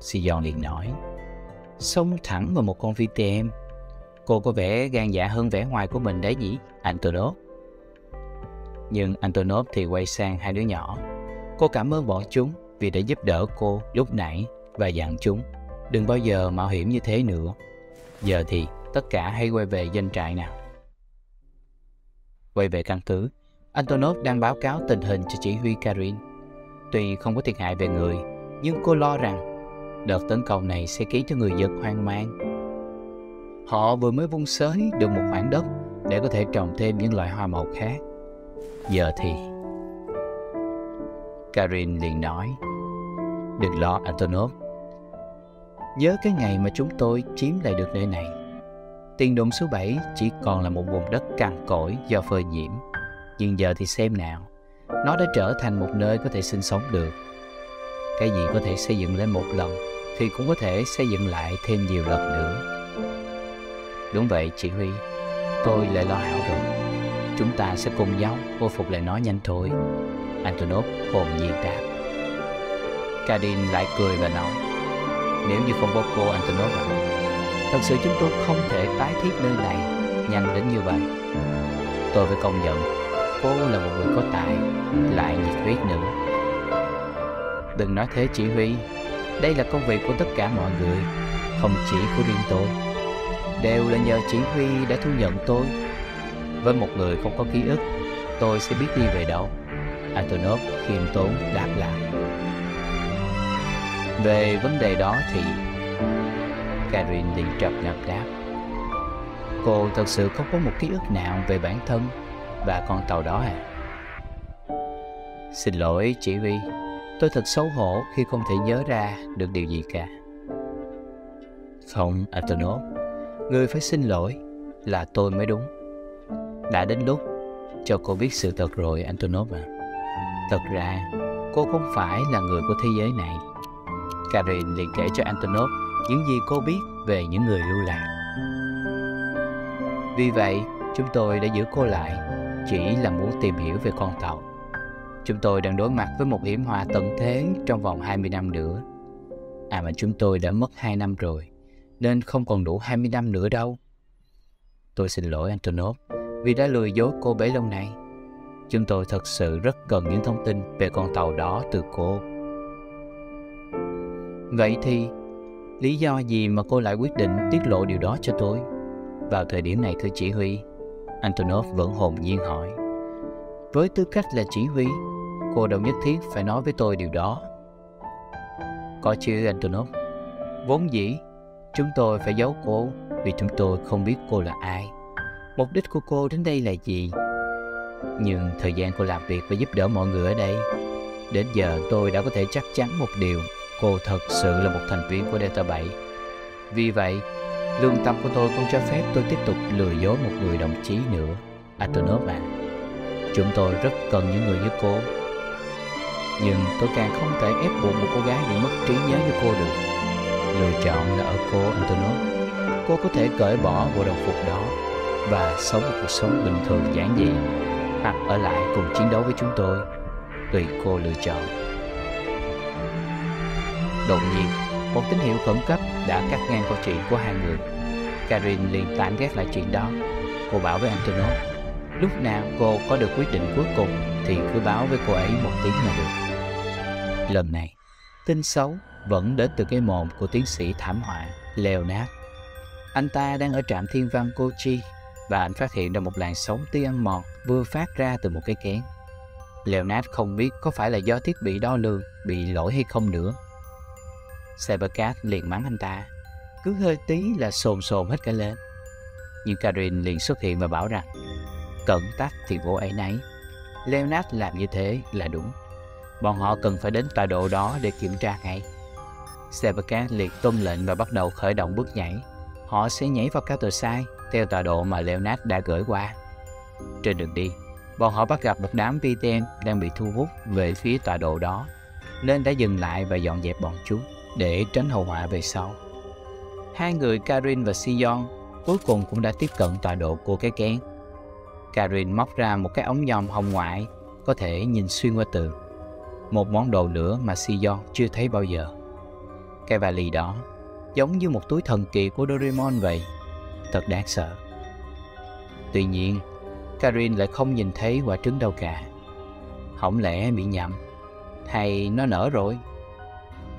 Sion liền nói. Xông thẳng vào một con vi tem. Cô có vẻ gan dạ hơn vẻ ngoài của mình đấy nhỉ, Antonov. Nhưng Antonov thì quay sang hai đứa nhỏ. Cô cảm ơn bọn chúng vì đã giúp đỡ cô lúc nãy và dặn chúng đừng bao giờ mạo hiểm như thế nữa. Giờ thì tất cả hãy quay về doanh trại nào. Quay về căn cứ, Antonov đang báo cáo tình hình cho chỉ huy Karin. Tuy không có thiệt hại về người, nhưng cô lo rằng đợt tấn công này sẽ khiến cho người dân hoang mang. Họ vừa mới vung sới được một khoảng đất để có thể trồng thêm những loại hoa màu khác. Giờ thì... Karin liền nói, Đừng lo Antonov, nhớ cái ngày mà chúng tôi chiếm lại được nơi này. Tiền đồn số 7 chỉ còn là một vùng đất cằn cỗi do phơi nhiễm. Nhưng giờ thì xem nào, nó đã trở thành một nơi có thể sinh sống được. Cái gì có thể xây dựng lên một lần thì cũng có thể xây dựng lại thêm nhiều lần nữa. Đúng vậy, chị huy. Tôi lại lo hảo rồi. Chúng ta sẽ cùng nhau khôi phục lại nó nhanh thôi. Antonov hồn nhiên đáp. Kadin lại cười và nói Nếu như không có cô Antonov à, Thật sự chúng tôi không thể tái thiết nơi này nhanh đến như vậy. Tôi phải công nhận, Cô là một người có tài, Lại nhiệt huyết nữa. Đừng nói thế chỉ huy. Đây là công việc của tất cả mọi người, Không chỉ của riêng tôi. Đều là nhờ chỉ huy đã thu nhận tôi. Với một người không có ký ức, Tôi sẽ biết đi về đâu. Antonov khiêm tốn đáp lại. Về vấn đề đó thì Karin liền trập ngập đáp Cô thật sự không có một ký ức nào về bản thân và con tàu đó à? Xin lỗi chỉ huy, tôi thật xấu hổ khi không thể nhớ ra được điều gì cả. Không, Antonov, người phải xin lỗi là tôi mới đúng. Đã đến lúc cho cô biết sự thật rồi, Antonov à. Thật ra, cô không phải là người của thế giới này. Karin liền kể cho Antonov những gì cô biết về những người lưu lạc. Vì vậy, chúng tôi đã giữ cô lại, chỉ là muốn tìm hiểu về con tàu. Chúng tôi đang đối mặt với một hiểm họa tận thế trong vòng 20 năm nữa. À mà chúng tôi đã mất 2 năm rồi, nên không còn đủ 20 năm nữa đâu. Tôi xin lỗi Antonov vì đã lừa dối cô bấy lâu nay. Chúng tôi thật sự rất cần những thông tin về con tàu đó từ cô. Vậy thì, lý do gì mà cô lại quyết định tiết lộ điều đó cho tôi? Vào thời điểm này thưa chỉ huy, Antonov vẫn hồn nhiên hỏi. Với tư cách là chỉ huy, cô đâu nhất thiết phải nói với tôi điều đó. Có chứ Antonov, vốn dĩ chúng tôi phải giấu cô vì chúng tôi không biết cô là ai. Mục đích của cô đến đây là gì? Nhưng thời gian cô làm việc và giúp đỡ mọi người ở đây, đến giờ tôi đã có thể chắc chắn một điều, cô thật sự là một thành viên của Delta 7. Vì vậy, Lương tâm của tôi không cho phép tôi tiếp tục lừa dối một người đồng chí nữa. Atonov à, chúng tôi rất cần những người như cô. Nhưng tôi càng không thể ép buộc một cô gái bị mất trí nhớ như cô được. Lựa chọn là ở cô Antonov. Cô có thể cởi bỏ bộ đồng phục đó và sống một cuộc sống bình thường giản dị hoặc ở lại cùng chiến đấu với chúng tôi. Tùy cô lựa chọn. Đột nhiên, một tín hiệu khẩn cấp đã cắt ngang câu chuyện của hai người. Karin liền tạm ghét lại chuyện đó. Cô bảo với Antonov, lúc nào cô có được quyết định cuối cùng thì cứ báo với cô ấy một tiếng là được. Lần này, tin xấu vẫn đến từ cái mồm của tiến sĩ thảm họa Leonard. Anh ta đang ở trạm thiên văn Kochi và anh phát hiện ra một làn sóng tia ăn mòn vừa phát ra từ một cái kén. Leonard không biết có phải là do thiết bị đo lường bị lỗi hay không nữa Cybercat liền mắng anh ta. Cứ hơi tí là sồn sồn hết cả lên. Nhưng Karin liền xuất hiện và bảo rằng, Cẩn tắc thì vô ấy nấy. Leonard làm như thế là đúng. Bọn họ cần phải đến tọa độ đó để kiểm tra ngay. Cybercat liền tuân lệnh và bắt đầu khởi động bước nhảy. Họ sẽ nhảy vào cao tờ sai Theo tọa độ mà Leonard đã gửi qua. Trên đường đi, Bọn họ bắt gặp một đám VTM đang bị thu hút về phía tọa độ đó, Nên đã dừng lại và dọn dẹp bọn chúng để tránh hậu họa về sau. Hai người Karin và Sion cuối cùng cũng đã tiếp cận tọa độ của cái kén. Karin móc ra một cái ống nhòm hồng ngoại có thể nhìn xuyên qua tường. Một món đồ nữa mà Sion chưa thấy bao giờ. Cái vali đó giống như một túi thần kỳ của Doraemon vậy. Thật đáng sợ. Tuy nhiên, Karin lại không nhìn thấy quả trứng đâu cả. Không lẽ bị nhầm? Hay nó nở rồi?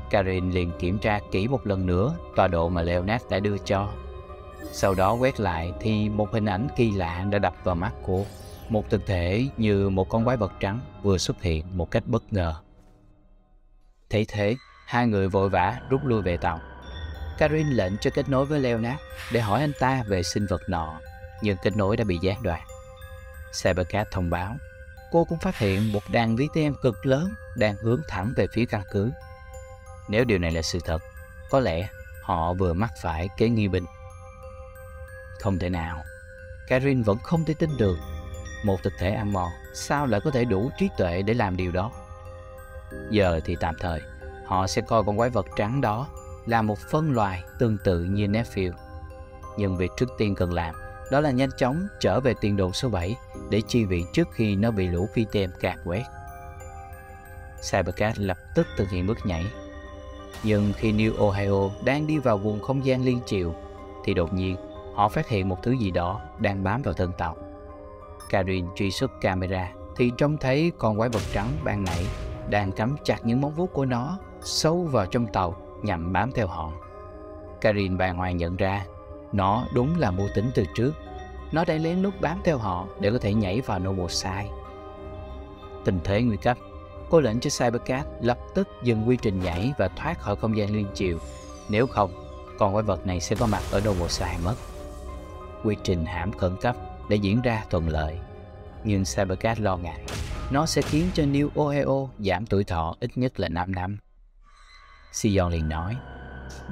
Karin liền kiểm tra kỹ một lần nữa tọa độ mà Leonard đã đưa cho. Sau đó quét lại thì một hình ảnh kỳ lạ đã đập vào mắt cô. Một thực thể như một con quái vật trắng vừa xuất hiện một cách bất ngờ. Thấy thế, hai người vội vã rút lui về tàu. Karin lệnh cho kết nối với Leonard để hỏi anh ta về sinh vật nọ, nhưng kết nối đã bị gián đoạn. Cybercat thông báo, cô cũng phát hiện một đàn VTM cực lớn đang hướng thẳng về phía căn cứ. Nếu điều này là sự thật, có lẽ họ vừa mắc phải kế nghi binh. Không thể nào. Karin vẫn không thể tin được. Một thực thể ăn mòn sao lại có thể đủ trí tuệ để làm điều đó? Giờ thì tạm thời, họ sẽ coi con quái vật trắng đó là một phân loài tương tự như Nephill. Nhưng việc trước tiên cần làm đó là nhanh chóng trở về tiền đồn số 7 để chi viện trước khi nó bị lũ phi tem cạt quét. Cybercat lập tức thực hiện bước nhảy. Nhưng khi New Ohio đang đi vào vùng không gian liên triều, thì đột nhiên họ phát hiện một thứ gì đó đang bám vào thân tàu. Karin truy xuất camera thì trông thấy con quái vật trắng ban nãy đang cắm chặt những móng vuốt của nó sâu vào trong tàu nhằm bám theo họ. Karin bàng hoàng nhận ra nó đúng là mưu tính từ trước. Nó đang lén lút bám theo họ để có thể nhảy vào Noble Sai. Tình thế nguy cấp, cô lệnh cho Cybercat lập tức dừng quy trình nhảy và thoát khỏi không gian liên triều. Nếu không, con quái vật này sẽ có mặt ở đâu một sai mất. Quy trình hãm khẩn cấp để diễn ra thuận lợi. Nhưng Cybercat lo ngại, nó sẽ khiến cho New Ohio giảm tuổi thọ ít nhất là 5 năm. Sion liền nói,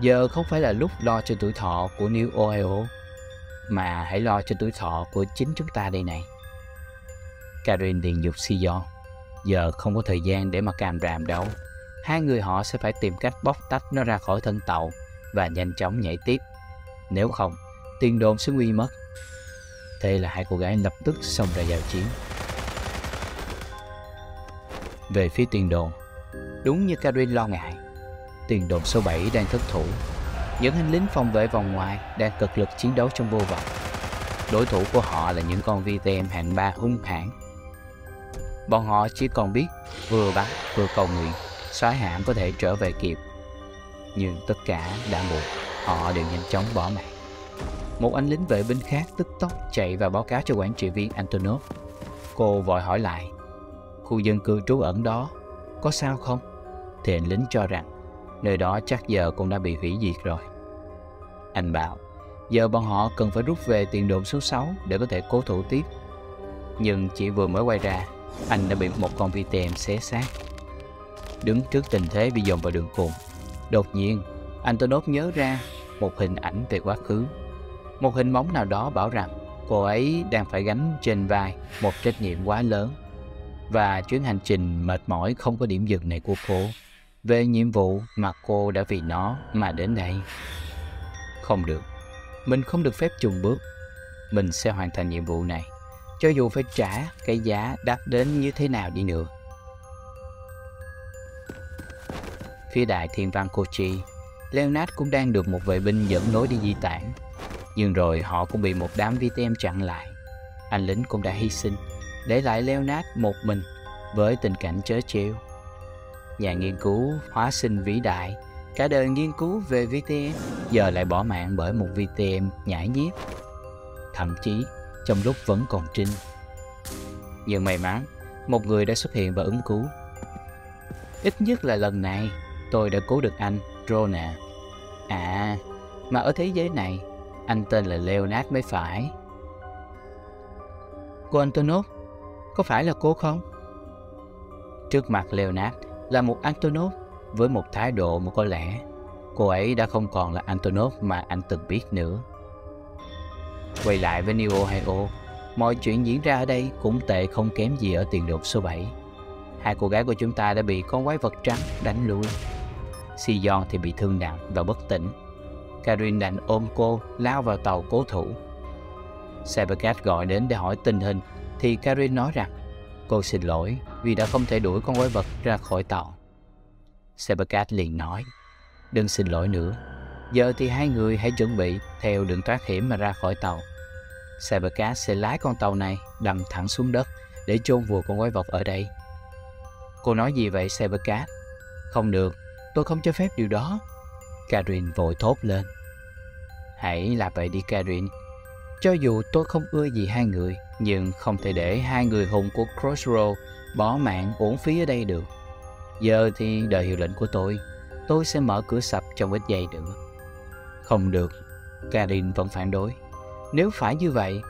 giờ không phải là lúc lo cho tuổi thọ của New Ohio, mà hãy lo cho tuổi thọ của chính chúng ta đây này. Karen liền dục Sion, giờ không có thời gian để mà càm ràm đâu. Hai người họ sẽ phải tìm cách bóc tách nó ra khỏi thân tàu và nhanh chóng nhảy tiếp. Nếu không, tiền đồn sẽ nguy mất. Thế là hai cô gái lập tức xông ra giao chiến. Về phía tiền đồn, đúng như Karin lo ngại, tiền đồn số 7 đang thất thủ. Những anh lính phòng vệ vòng ngoài đang cực lực chiến đấu trong vô vọng. Đối thủ của họ là những con VTM hạng 3 hung hãn. Bọn họ chỉ còn biết vừa bắn vừa cầu nguyện, soái hãm có thể trở về kịp. Nhưng tất cả đã muộn, họ đều nhanh chóng bỏ mạng. Một anh lính vệ binh khác tức tốc chạy và báo cáo cho quản trị viên Antonov. Cô vội hỏi lại, khu dân cư trú ẩn đó có sao không? Thì anh lính cho rằng nơi đó chắc giờ cũng đã bị hủy diệt rồi. Anh bảo, giờ bọn họ cần phải rút về tiền đồn số 6 để có thể cố thủ tiếp. Nhưng chỉ vừa mới quay ra, anh đã bị một con VTM xé xác. Đứng trước tình thế bị dồn vào đường cùng, đột nhiên, anh ta đốt nhớ ra một hình ảnh về quá khứ. Một hình bóng nào đó bảo rằng cô ấy đang phải gánh trên vai một trách nhiệm quá lớn và chuyến hành trình mệt mỏi không có điểm dừng này của cô về nhiệm vụ mà cô đã vì nó mà đến đây. Không được, mình không được phép chùn bước. Mình sẽ hoàn thành nhiệm vụ này, cho dù phải trả cái giá đắt đến như thế nào đi nữa. Phía đại thiên văn Kochi, Leonard cũng đang được một vệ binh dẫn lối đi di tản. Nhưng rồi họ cũng bị một đám VTM chặn lại. Anh lính cũng đã hy sinh, để lại Leonard một mình với tình cảnh chớ trêu nhà nghiên cứu hóa sinh vĩ đại, cả đời nghiên cứu về VTM, giờ lại bỏ mạng bởi một VTM nhảy nhiếp. Thậm chí, trong lúc vẫn còn trinh. Nhưng may mắn, một người đã xuất hiện và ứng cứu. Ít nhất là lần này, tôi đã cứu được anh, Rona. À, mà ở thế giới này, anh tên là Leonard mới phải. Cô Antonov, có phải là cô không? Trước mặt Leonard, là một Antonov với một thái độ mà có lẽ cô ấy đã không còn là Antonov mà anh từng biết nữa. Quay lại với New Ohio, mọi chuyện diễn ra ở đây cũng tệ không kém gì ở tiền đột số 7. Hai cô gái của chúng ta đã bị con quái vật trắng đánh lui. Sion thì bị thương nặng và bất tỉnh. Karin đành ôm cô lao vào tàu cố thủ. Cybercat gọi đến để hỏi tình hình thì Karin nói rằng Cô xin lỗi vì đã không thể đuổi con quái vật ra khỏi tàu. Cybercat liền nói, đừng xin lỗi nữa. Giờ thì hai người hãy chuẩn bị theo đường thoát hiểm mà ra khỏi tàu. Cybercat sẽ lái con tàu này đâm thẳng xuống đất để chôn vùi con quái vật ở đây. Cô nói gì vậy Cybercat? Không được, tôi không cho phép điều đó. Karin vội thốt lên. Hãy làm vậy đi Karin. Cho dù tôi không ưa gì hai người, nhưng không thể để hai người hùng của Crossroad bỏ mạng uổng phí ở đây được. Giờ thì đợi hiệu lệnh của tôi, tôi sẽ mở cửa sập trong ít giây nữa. Không được, Karin vẫn phản đối. Nếu phải như vậy,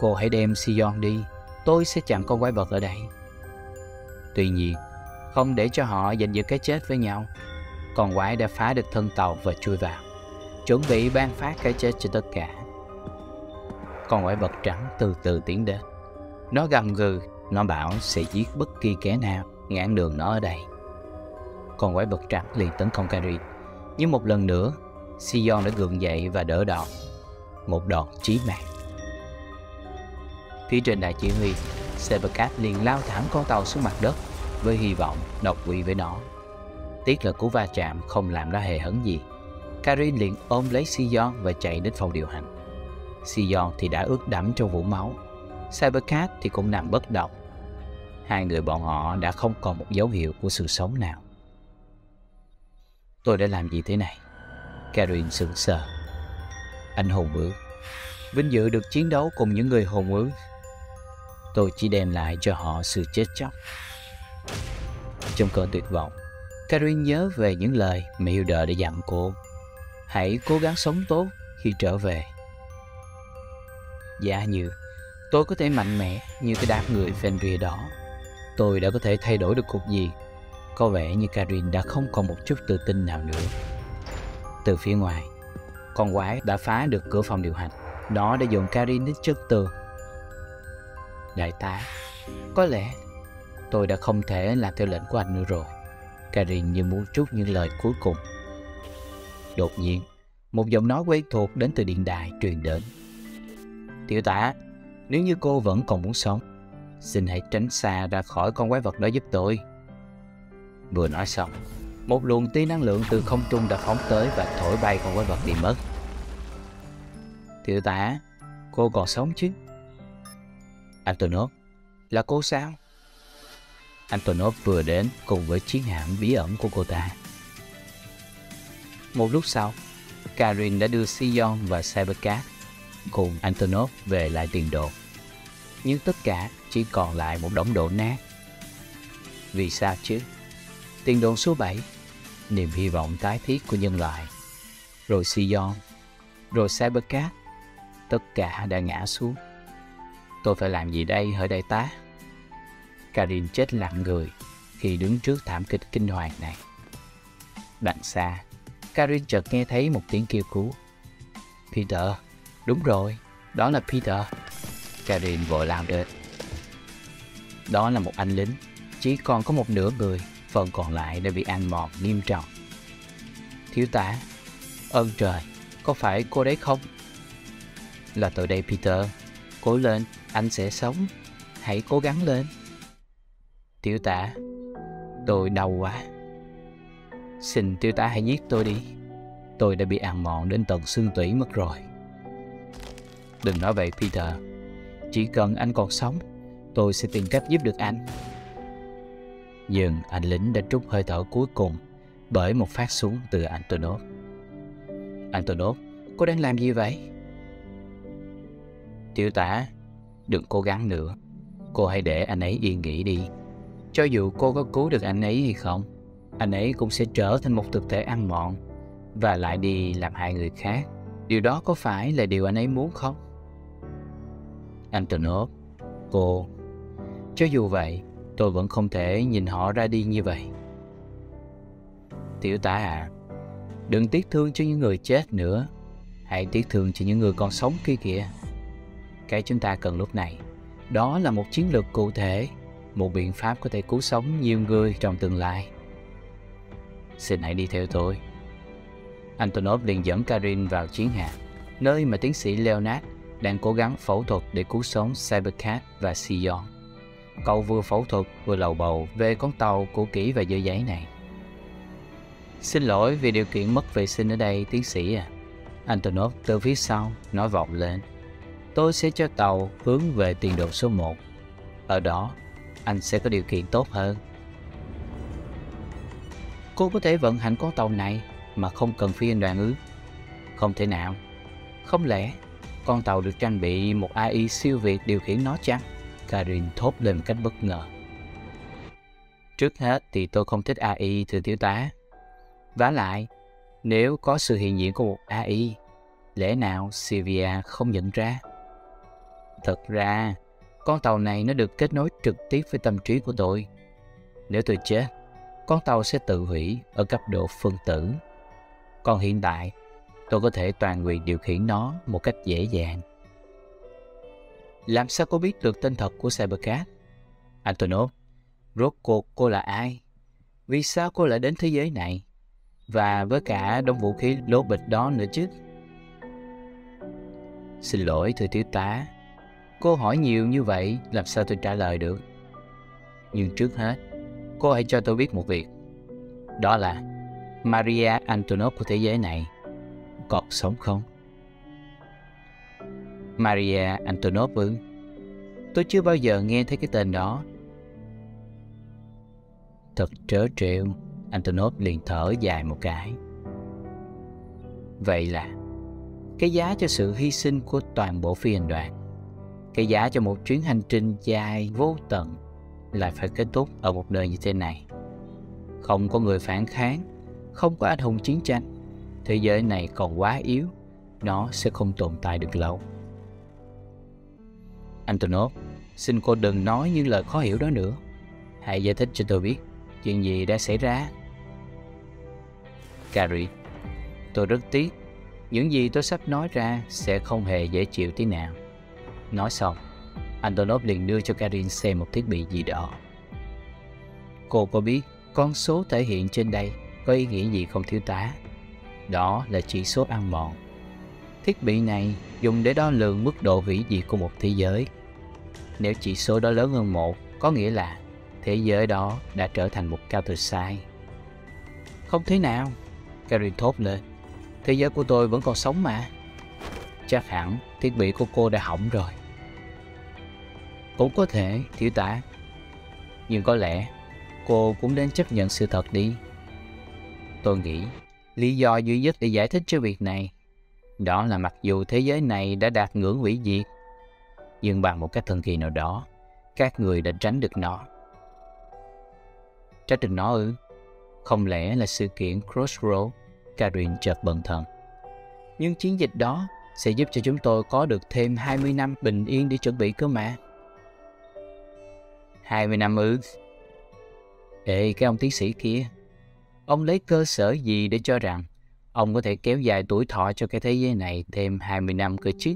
cô hãy đem Sion đi, tôi sẽ chặn con quái vật ở đây. Tuy nhiên, không để cho họ giành giật cái chết với nhau, con quái đã phá được thân tàu và chui vào, chuẩn bị ban phát cái chết cho tất cả con quái vật trắng từ từ tiến đến. Nó gầm gừ, nó bảo sẽ giết bất kỳ kẻ nào ngãn đường nó ở đây. Con quái vật trắng liền tấn công Karin, Nhưng một lần nữa, Sion đã gượng dậy và đỡ đòn. Một đòn chí mạng. Phía trên đài chỉ huy, Sebacat liền lao thẳng con tàu xuống mặt đất với hy vọng độc quỷ với nó. Tiếc là cú va chạm không làm nó hề hấn gì. Karin liền ôm lấy Sion và chạy đến phòng điều hành. Sion thì đã ướt đẫm trong vũng máu. Cybercat thì cũng nằm bất động. Hai người bọn họ đã không còn một dấu hiệu của sự sống nào. Tôi đã làm gì thế này? Karin sững sờ. Anh hùng ước. Vinh dự được chiến đấu cùng những người hùng ước. Tôi chỉ đem lại cho họ sự chết chóc. Trong cơn tuyệt vọng, Karin nhớ về những lời mà Hilda đã dặn cô. Hãy cố gắng sống tốt khi trở về. Giả như tôi có thể mạnh mẽ như cái đám người Fenrir đó, tôi đã có thể thay đổi được cục gì. Có vẻ như Karin đã không còn một chút tự tin nào nữa. Từ phía ngoài, con quái đã phá được cửa phòng điều hành. Nó đã dùng Karin đến trước tường. Đại tá, có lẽ tôi đã không thể làm theo lệnh của anh nữa rồi. Karin như muốn trút những lời cuối cùng. Đột nhiên, một giọng nói quen thuộc đến từ điện đài truyền đến. Tiểu tả, nếu như cô vẫn còn muốn sống, xin hãy tránh xa ra khỏi con quái vật đó giúp tôi. Vừa nói xong, một luồng tia năng lượng từ không trung đã phóng tới và thổi bay con quái vật đi mất. Tiểu tá, cô còn sống chứ? Antonov, là cô sao? Antonov vừa đến cùng với chiến hạm bí ẩn của cô ta. Một lúc sau, Karin đã đưa Sion và Cybercat cùng Antonov về lại tiền đồ. Nhưng tất cả chỉ còn lại một đống đổ nát. Vì sao chứ? Tiền đồn số 7, niềm hy vọng tái thiết của nhân loại. Rồi Sion, rồi Cybercat, tất cả đã ngã xuống. Tôi phải làm gì đây hỡi đại tá? Karin chết lặng người khi đứng trước thảm kịch kinh hoàng này. Đằng xa, Karin chợt nghe thấy một tiếng kêu cứu. Peter, đúng rồi, đó là Peter. Karin vội lao đến. Đó là một anh lính, chỉ còn có một nửa người, phần còn lại đã bị ăn mòn nghiêm trọng. Thiếu tá, ơn trời, có phải cô đấy không? Là tôi đây Peter, cố lên, anh sẽ sống, hãy cố gắng lên. Tiểu tả, tôi đau quá. Xin Tiểu tá hãy giết tôi đi Tôi đã bị ăn mòn đến tận xương tủy mất rồi Đừng nói vậy Peter Chỉ cần anh còn sống Tôi sẽ tìm cách giúp được anh nhưng anh lính đã trút hơi thở cuối cùng Bởi một phát súng từ Antonov Antonov, cô đang làm gì vậy? Tiểu tả, đừng cố gắng nữa Cô hãy để anh ấy yên nghỉ đi Cho dù cô có cứu được anh ấy hay không anh ấy cũng sẽ trở thành một thực thể ăn mòn và lại đi làm hại người khác. Điều đó có phải là điều anh ấy muốn không? Antonov, cô, cho dù vậy, tôi vẫn không thể nhìn họ ra đi như vậy. Tiểu tá à, đừng tiếc thương cho những người chết nữa, hãy tiếc thương cho những người còn sống kia kìa. Cái chúng ta cần lúc này, đó là một chiến lược cụ thể, một biện pháp có thể cứu sống nhiều người trong tương lai. Xin hãy đi theo tôi. Antonov liền dẫn Karin vào chiến hạm, nơi mà tiến sĩ Leonard đang cố gắng phẫu thuật để cứu sống Cybercat và Sion. Cậu vừa phẫu thuật vừa lầu bầu về con tàu cũ kỹ và dơ giấy này. Xin lỗi vì điều kiện mất vệ sinh ở đây, tiến sĩ à. Antonov từ phía sau nói vọng lên. Tôi sẽ cho tàu hướng về tiền đồ số 1. Ở đó, anh sẽ có điều kiện tốt hơn. Cô có thể vận hành con tàu này mà không cần phi hành đoàn ư? Không thể nào. Không lẽ con tàu được trang bị một AI siêu việt điều khiển nó chăng? Karin thốt lên một cách bất ngờ. Trước hết thì tôi không thích AI thưa thiếu tá. Vả lại, nếu có sự hiện diện của một AI, lẽ nào Sylvia không nhận ra? Thật ra, con tàu này nó được kết nối trực tiếp với tâm trí của tôi. Nếu tôi chết, con tàu sẽ tự hủy ở cấp độ phân tử. Còn hiện tại, tôi có thể toàn quyền điều khiển nó một cách dễ dàng. Làm sao cô biết được tên thật của Cybercat? Antonov, rốt cuộc cô là ai? Vì sao cô lại đến thế giới này? Và với cả đống vũ khí lố bịch đó nữa chứ. Xin lỗi thưa thiếu tá, cô hỏi nhiều như vậy làm sao tôi trả lời được. Nhưng trước hết, cô hãy cho tôi biết một việc. Đó là Maria Antonov của thế giới này còn sống không? Maria Antonov ư? Tôi chưa bao giờ nghe thấy cái tên đó. Thật trớ trêu, Antonov liền thở dài một cái. Vậy là cái giá cho sự hy sinh của toàn bộ phi hành đoàn, cái giá cho một chuyến hành trình dài vô tận lại phải kết thúc ở một nơi như thế này. Không có người phản kháng, không có anh hùng chiến tranh, thế giới này còn quá yếu, nó sẽ không tồn tại được lâu. Antonov, xin cô đừng nói những lời khó hiểu đó nữa. Hãy giải thích cho tôi biết chuyện gì đã xảy ra. Carrie, tôi rất tiếc. Những gì tôi sắp nói ra sẽ không hề dễ chịu tí nào. Nói xong, Antonov liền đưa cho Karin xem một thiết bị gì đó. Cô có biết con số thể hiện trên đây có ý nghĩa gì không thiếu tá? Đó là chỉ số ăn mòn. Thiết bị này dùng để đo lường mức độ hủy diệt của một thế giới. Nếu chỉ số đó lớn hơn một, có nghĩa là thế giới đó đã trở thành một cao từ sai. Không thế nào, Karin thốt lên. Thế giới của tôi vẫn còn sống mà. Chắc hẳn thiết bị của cô đã hỏng rồi. Cũng có thể, thiếu tá. Nhưng có lẽ cô cũng nên chấp nhận sự thật đi. Tôi nghĩ lý do duy nhất để giải thích cho việc này đó là mặc dù thế giới này đã đạt ngưỡng hủy diệt, nhưng bằng một cách thần kỳ nào đó, các người đã tránh được nó. Tránh được nó ư? Không lẽ là sự kiện Crossroad? Karin chợt bần thần. Nhưng chiến dịch đó sẽ giúp cho chúng tôi có được thêm 20 năm bình yên để chuẩn bị cơ mà. 20 năm ư? Ê, cái ông tiến sĩ kia, ông lấy cơ sở gì để cho rằng ông có thể kéo dài tuổi thọ cho cái thế giới này thêm 20 năm cơ chứ?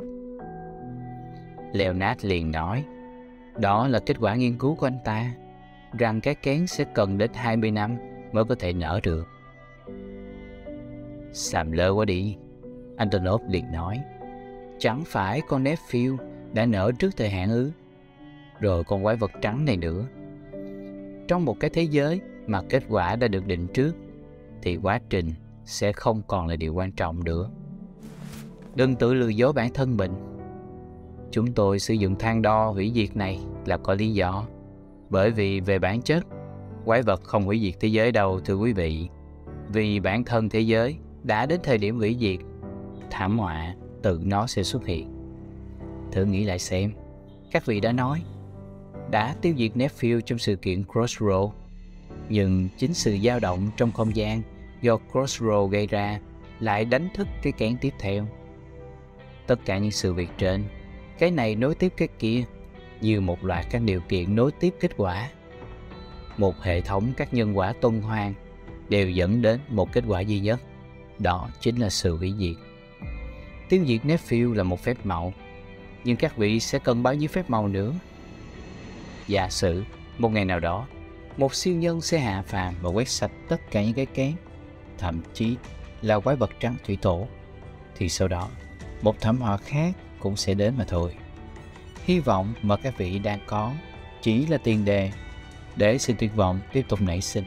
Leonard liền nói, đó là kết quả nghiên cứu của anh ta, rằng cái kén sẽ cần đến 20 năm mới có thể nở được. Sàm lơ quá đi, Antonov liền nói, chẳng phải con Nephew đã nở trước thời hạn ư? Rồi con quái vật trắng này nữa. Trong một cái thế giới mà kết quả đã được định trước, thì quá trình sẽ không còn là điều quan trọng nữa. Đừng tự lừa dối bản thân mình. Chúng tôi sử dụng thang đo hủy diệt này là có lý do. Bởi vì về bản chất, quái vật không hủy diệt thế giới đâu thưa quý vị. Vì bản thân thế giới đã đến thời điểm hủy diệt, thảm họa tự nó sẽ xuất hiện. Thử nghĩ lại xem, các vị đã nói, đã tiêu diệt Nephew trong sự kiện Crossroad, nhưng chính sự dao động trong không gian do Crossroad gây ra lại đánh thức cái kén tiếp theo. Tất cả những sự việc trên, cái này nối tiếp cái kia, như một loạt các điều kiện nối tiếp kết quả. Một hệ thống các nhân quả tuần hoàn đều dẫn đến một kết quả duy nhất, đó chính là sự hủy diệt. Tiêu diệt nephew là một phép màu, nhưng các vị sẽ cần bao nhiêu phép màu nữa? Giả sử, một ngày nào đó, một siêu nhân sẽ hạ phàm và quét sạch tất cả những cái kén thậm chí là quái vật trắng thủy tổ, thì sau đó một thảm họa khác cũng sẽ đến mà thôi. Hy vọng mà các vị đang có chỉ là tiền đề để sự tuyệt vọng tiếp tục nảy sinh.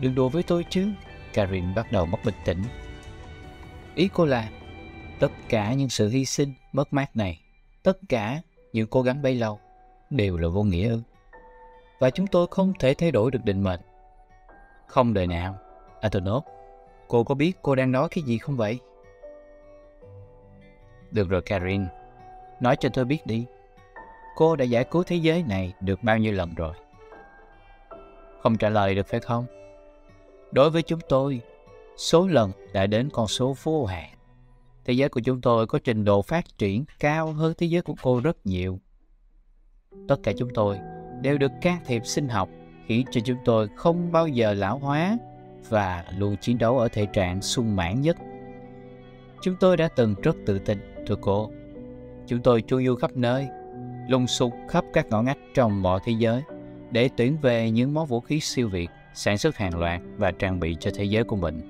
Đừng đùa với tôi chứ, Karin bắt đầu mất bình tĩnh. Ý cô là tất cả những sự hy sinh, mất mát này, tất cả những cố gắng bấy lâu đều là vô nghĩa ư. Và chúng tôi không thể thay đổi được định mệnh. Không đời nào Antonov, cô có biết cô đang nói cái gì không vậy? Được rồi Karin, nói cho tôi biết đi. Cô đã giải cứu thế giới này được bao nhiêu lần rồi? Không trả lời được phải không? Đối với chúng tôi, số lần đã đến con số vô hạn. Thế giới của chúng tôi có trình độ phát triển cao hơn thế giới của cô rất nhiều. Tất cả chúng tôi đều được can thiệp sinh học khiến cho chúng tôi không bao giờ lão hóa và luôn chiến đấu ở thể trạng sung mãn nhất. Chúng tôi đã từng rất tự tin, thưa cô. Chúng tôi chu du khắp nơi, lùng sục khắp các ngõ ngách trong mọi thế giới để tuyển về những món vũ khí siêu việt sản xuất hàng loạt và trang bị cho thế giới của mình.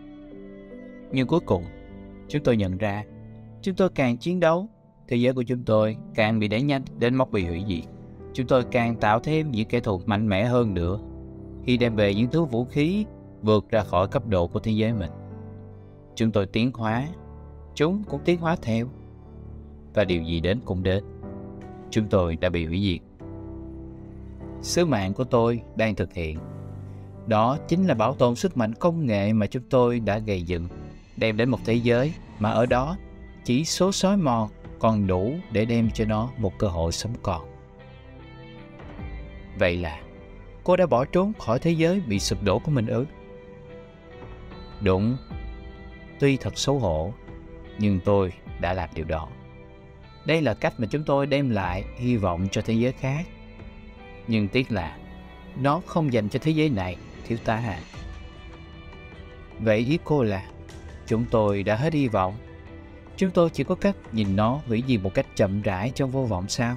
Nhưng cuối cùng, chúng tôi nhận ra, chúng tôi càng chiến đấu, thế giới của chúng tôi càng bị đẩy nhanh đến mốc bị hủy diệt. Chúng tôi càng tạo thêm những kẻ thù mạnh mẽ hơn nữa khi đem về những thứ vũ khí vượt ra khỏi cấp độ của thế giới mình. Chúng tôi tiến hóa, chúng cũng tiến hóa theo. Và điều gì đến cũng đến. Chúng tôi đã bị hủy diệt. Sứ mạng của tôi đang thực hiện. Đó chính là bảo tồn sức mạnh công nghệ mà chúng tôi đã gây dựng, đem đến một thế giới mà ở đó chỉ số sói mòn còn đủ để đem cho nó một cơ hội sống còn. Vậy là cô đã bỏ trốn khỏi thế giới bị sụp đổ của mình ư? Đúng, tuy thật xấu hổ, nhưng tôi đã làm điều đó. Đây là cách mà chúng tôi đem lại hy vọng cho thế giới khác. Nhưng tiếc là nó không dành cho thế giới này, thiếu tá à. Vậy ý cô là chúng tôi đã hết hy vọng. Chúng tôi chỉ có cách nhìn nó hủy diệt một cách chậm rãi trong vô vọng sao?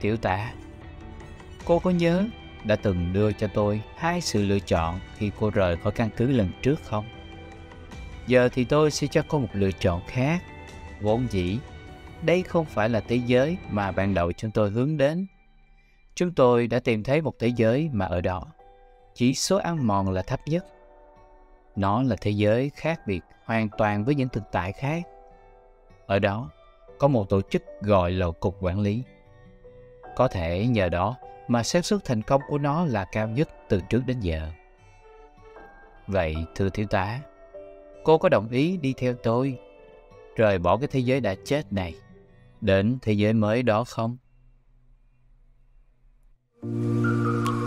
Tiểu tả, cô có nhớ đã từng đưa cho tôi hai sự lựa chọn khi cô rời khỏi căn cứ lần trước không? Giờ thì tôi sẽ cho cô một lựa chọn khác. Vốn dĩ, đây không phải là thế giới mà ban đầu chúng tôi hướng đến. Chúng tôi đã tìm thấy một thế giới mà ở đó, chỉ số ăn mòn là thấp nhất. Nó là thế giới khác biệt hoàn toàn với những thực tại khác. Ở đó, có một tổ chức gọi là Cục Quản lý. Có thể nhờ đó mà xác suất thành công của nó là cao nhất từ trước đến giờ. Vậy thưa thiếu tá, cô có đồng ý đi theo tôi, rời bỏ cái thế giới đã chết này, đến thế giới mới đó không? Thank you.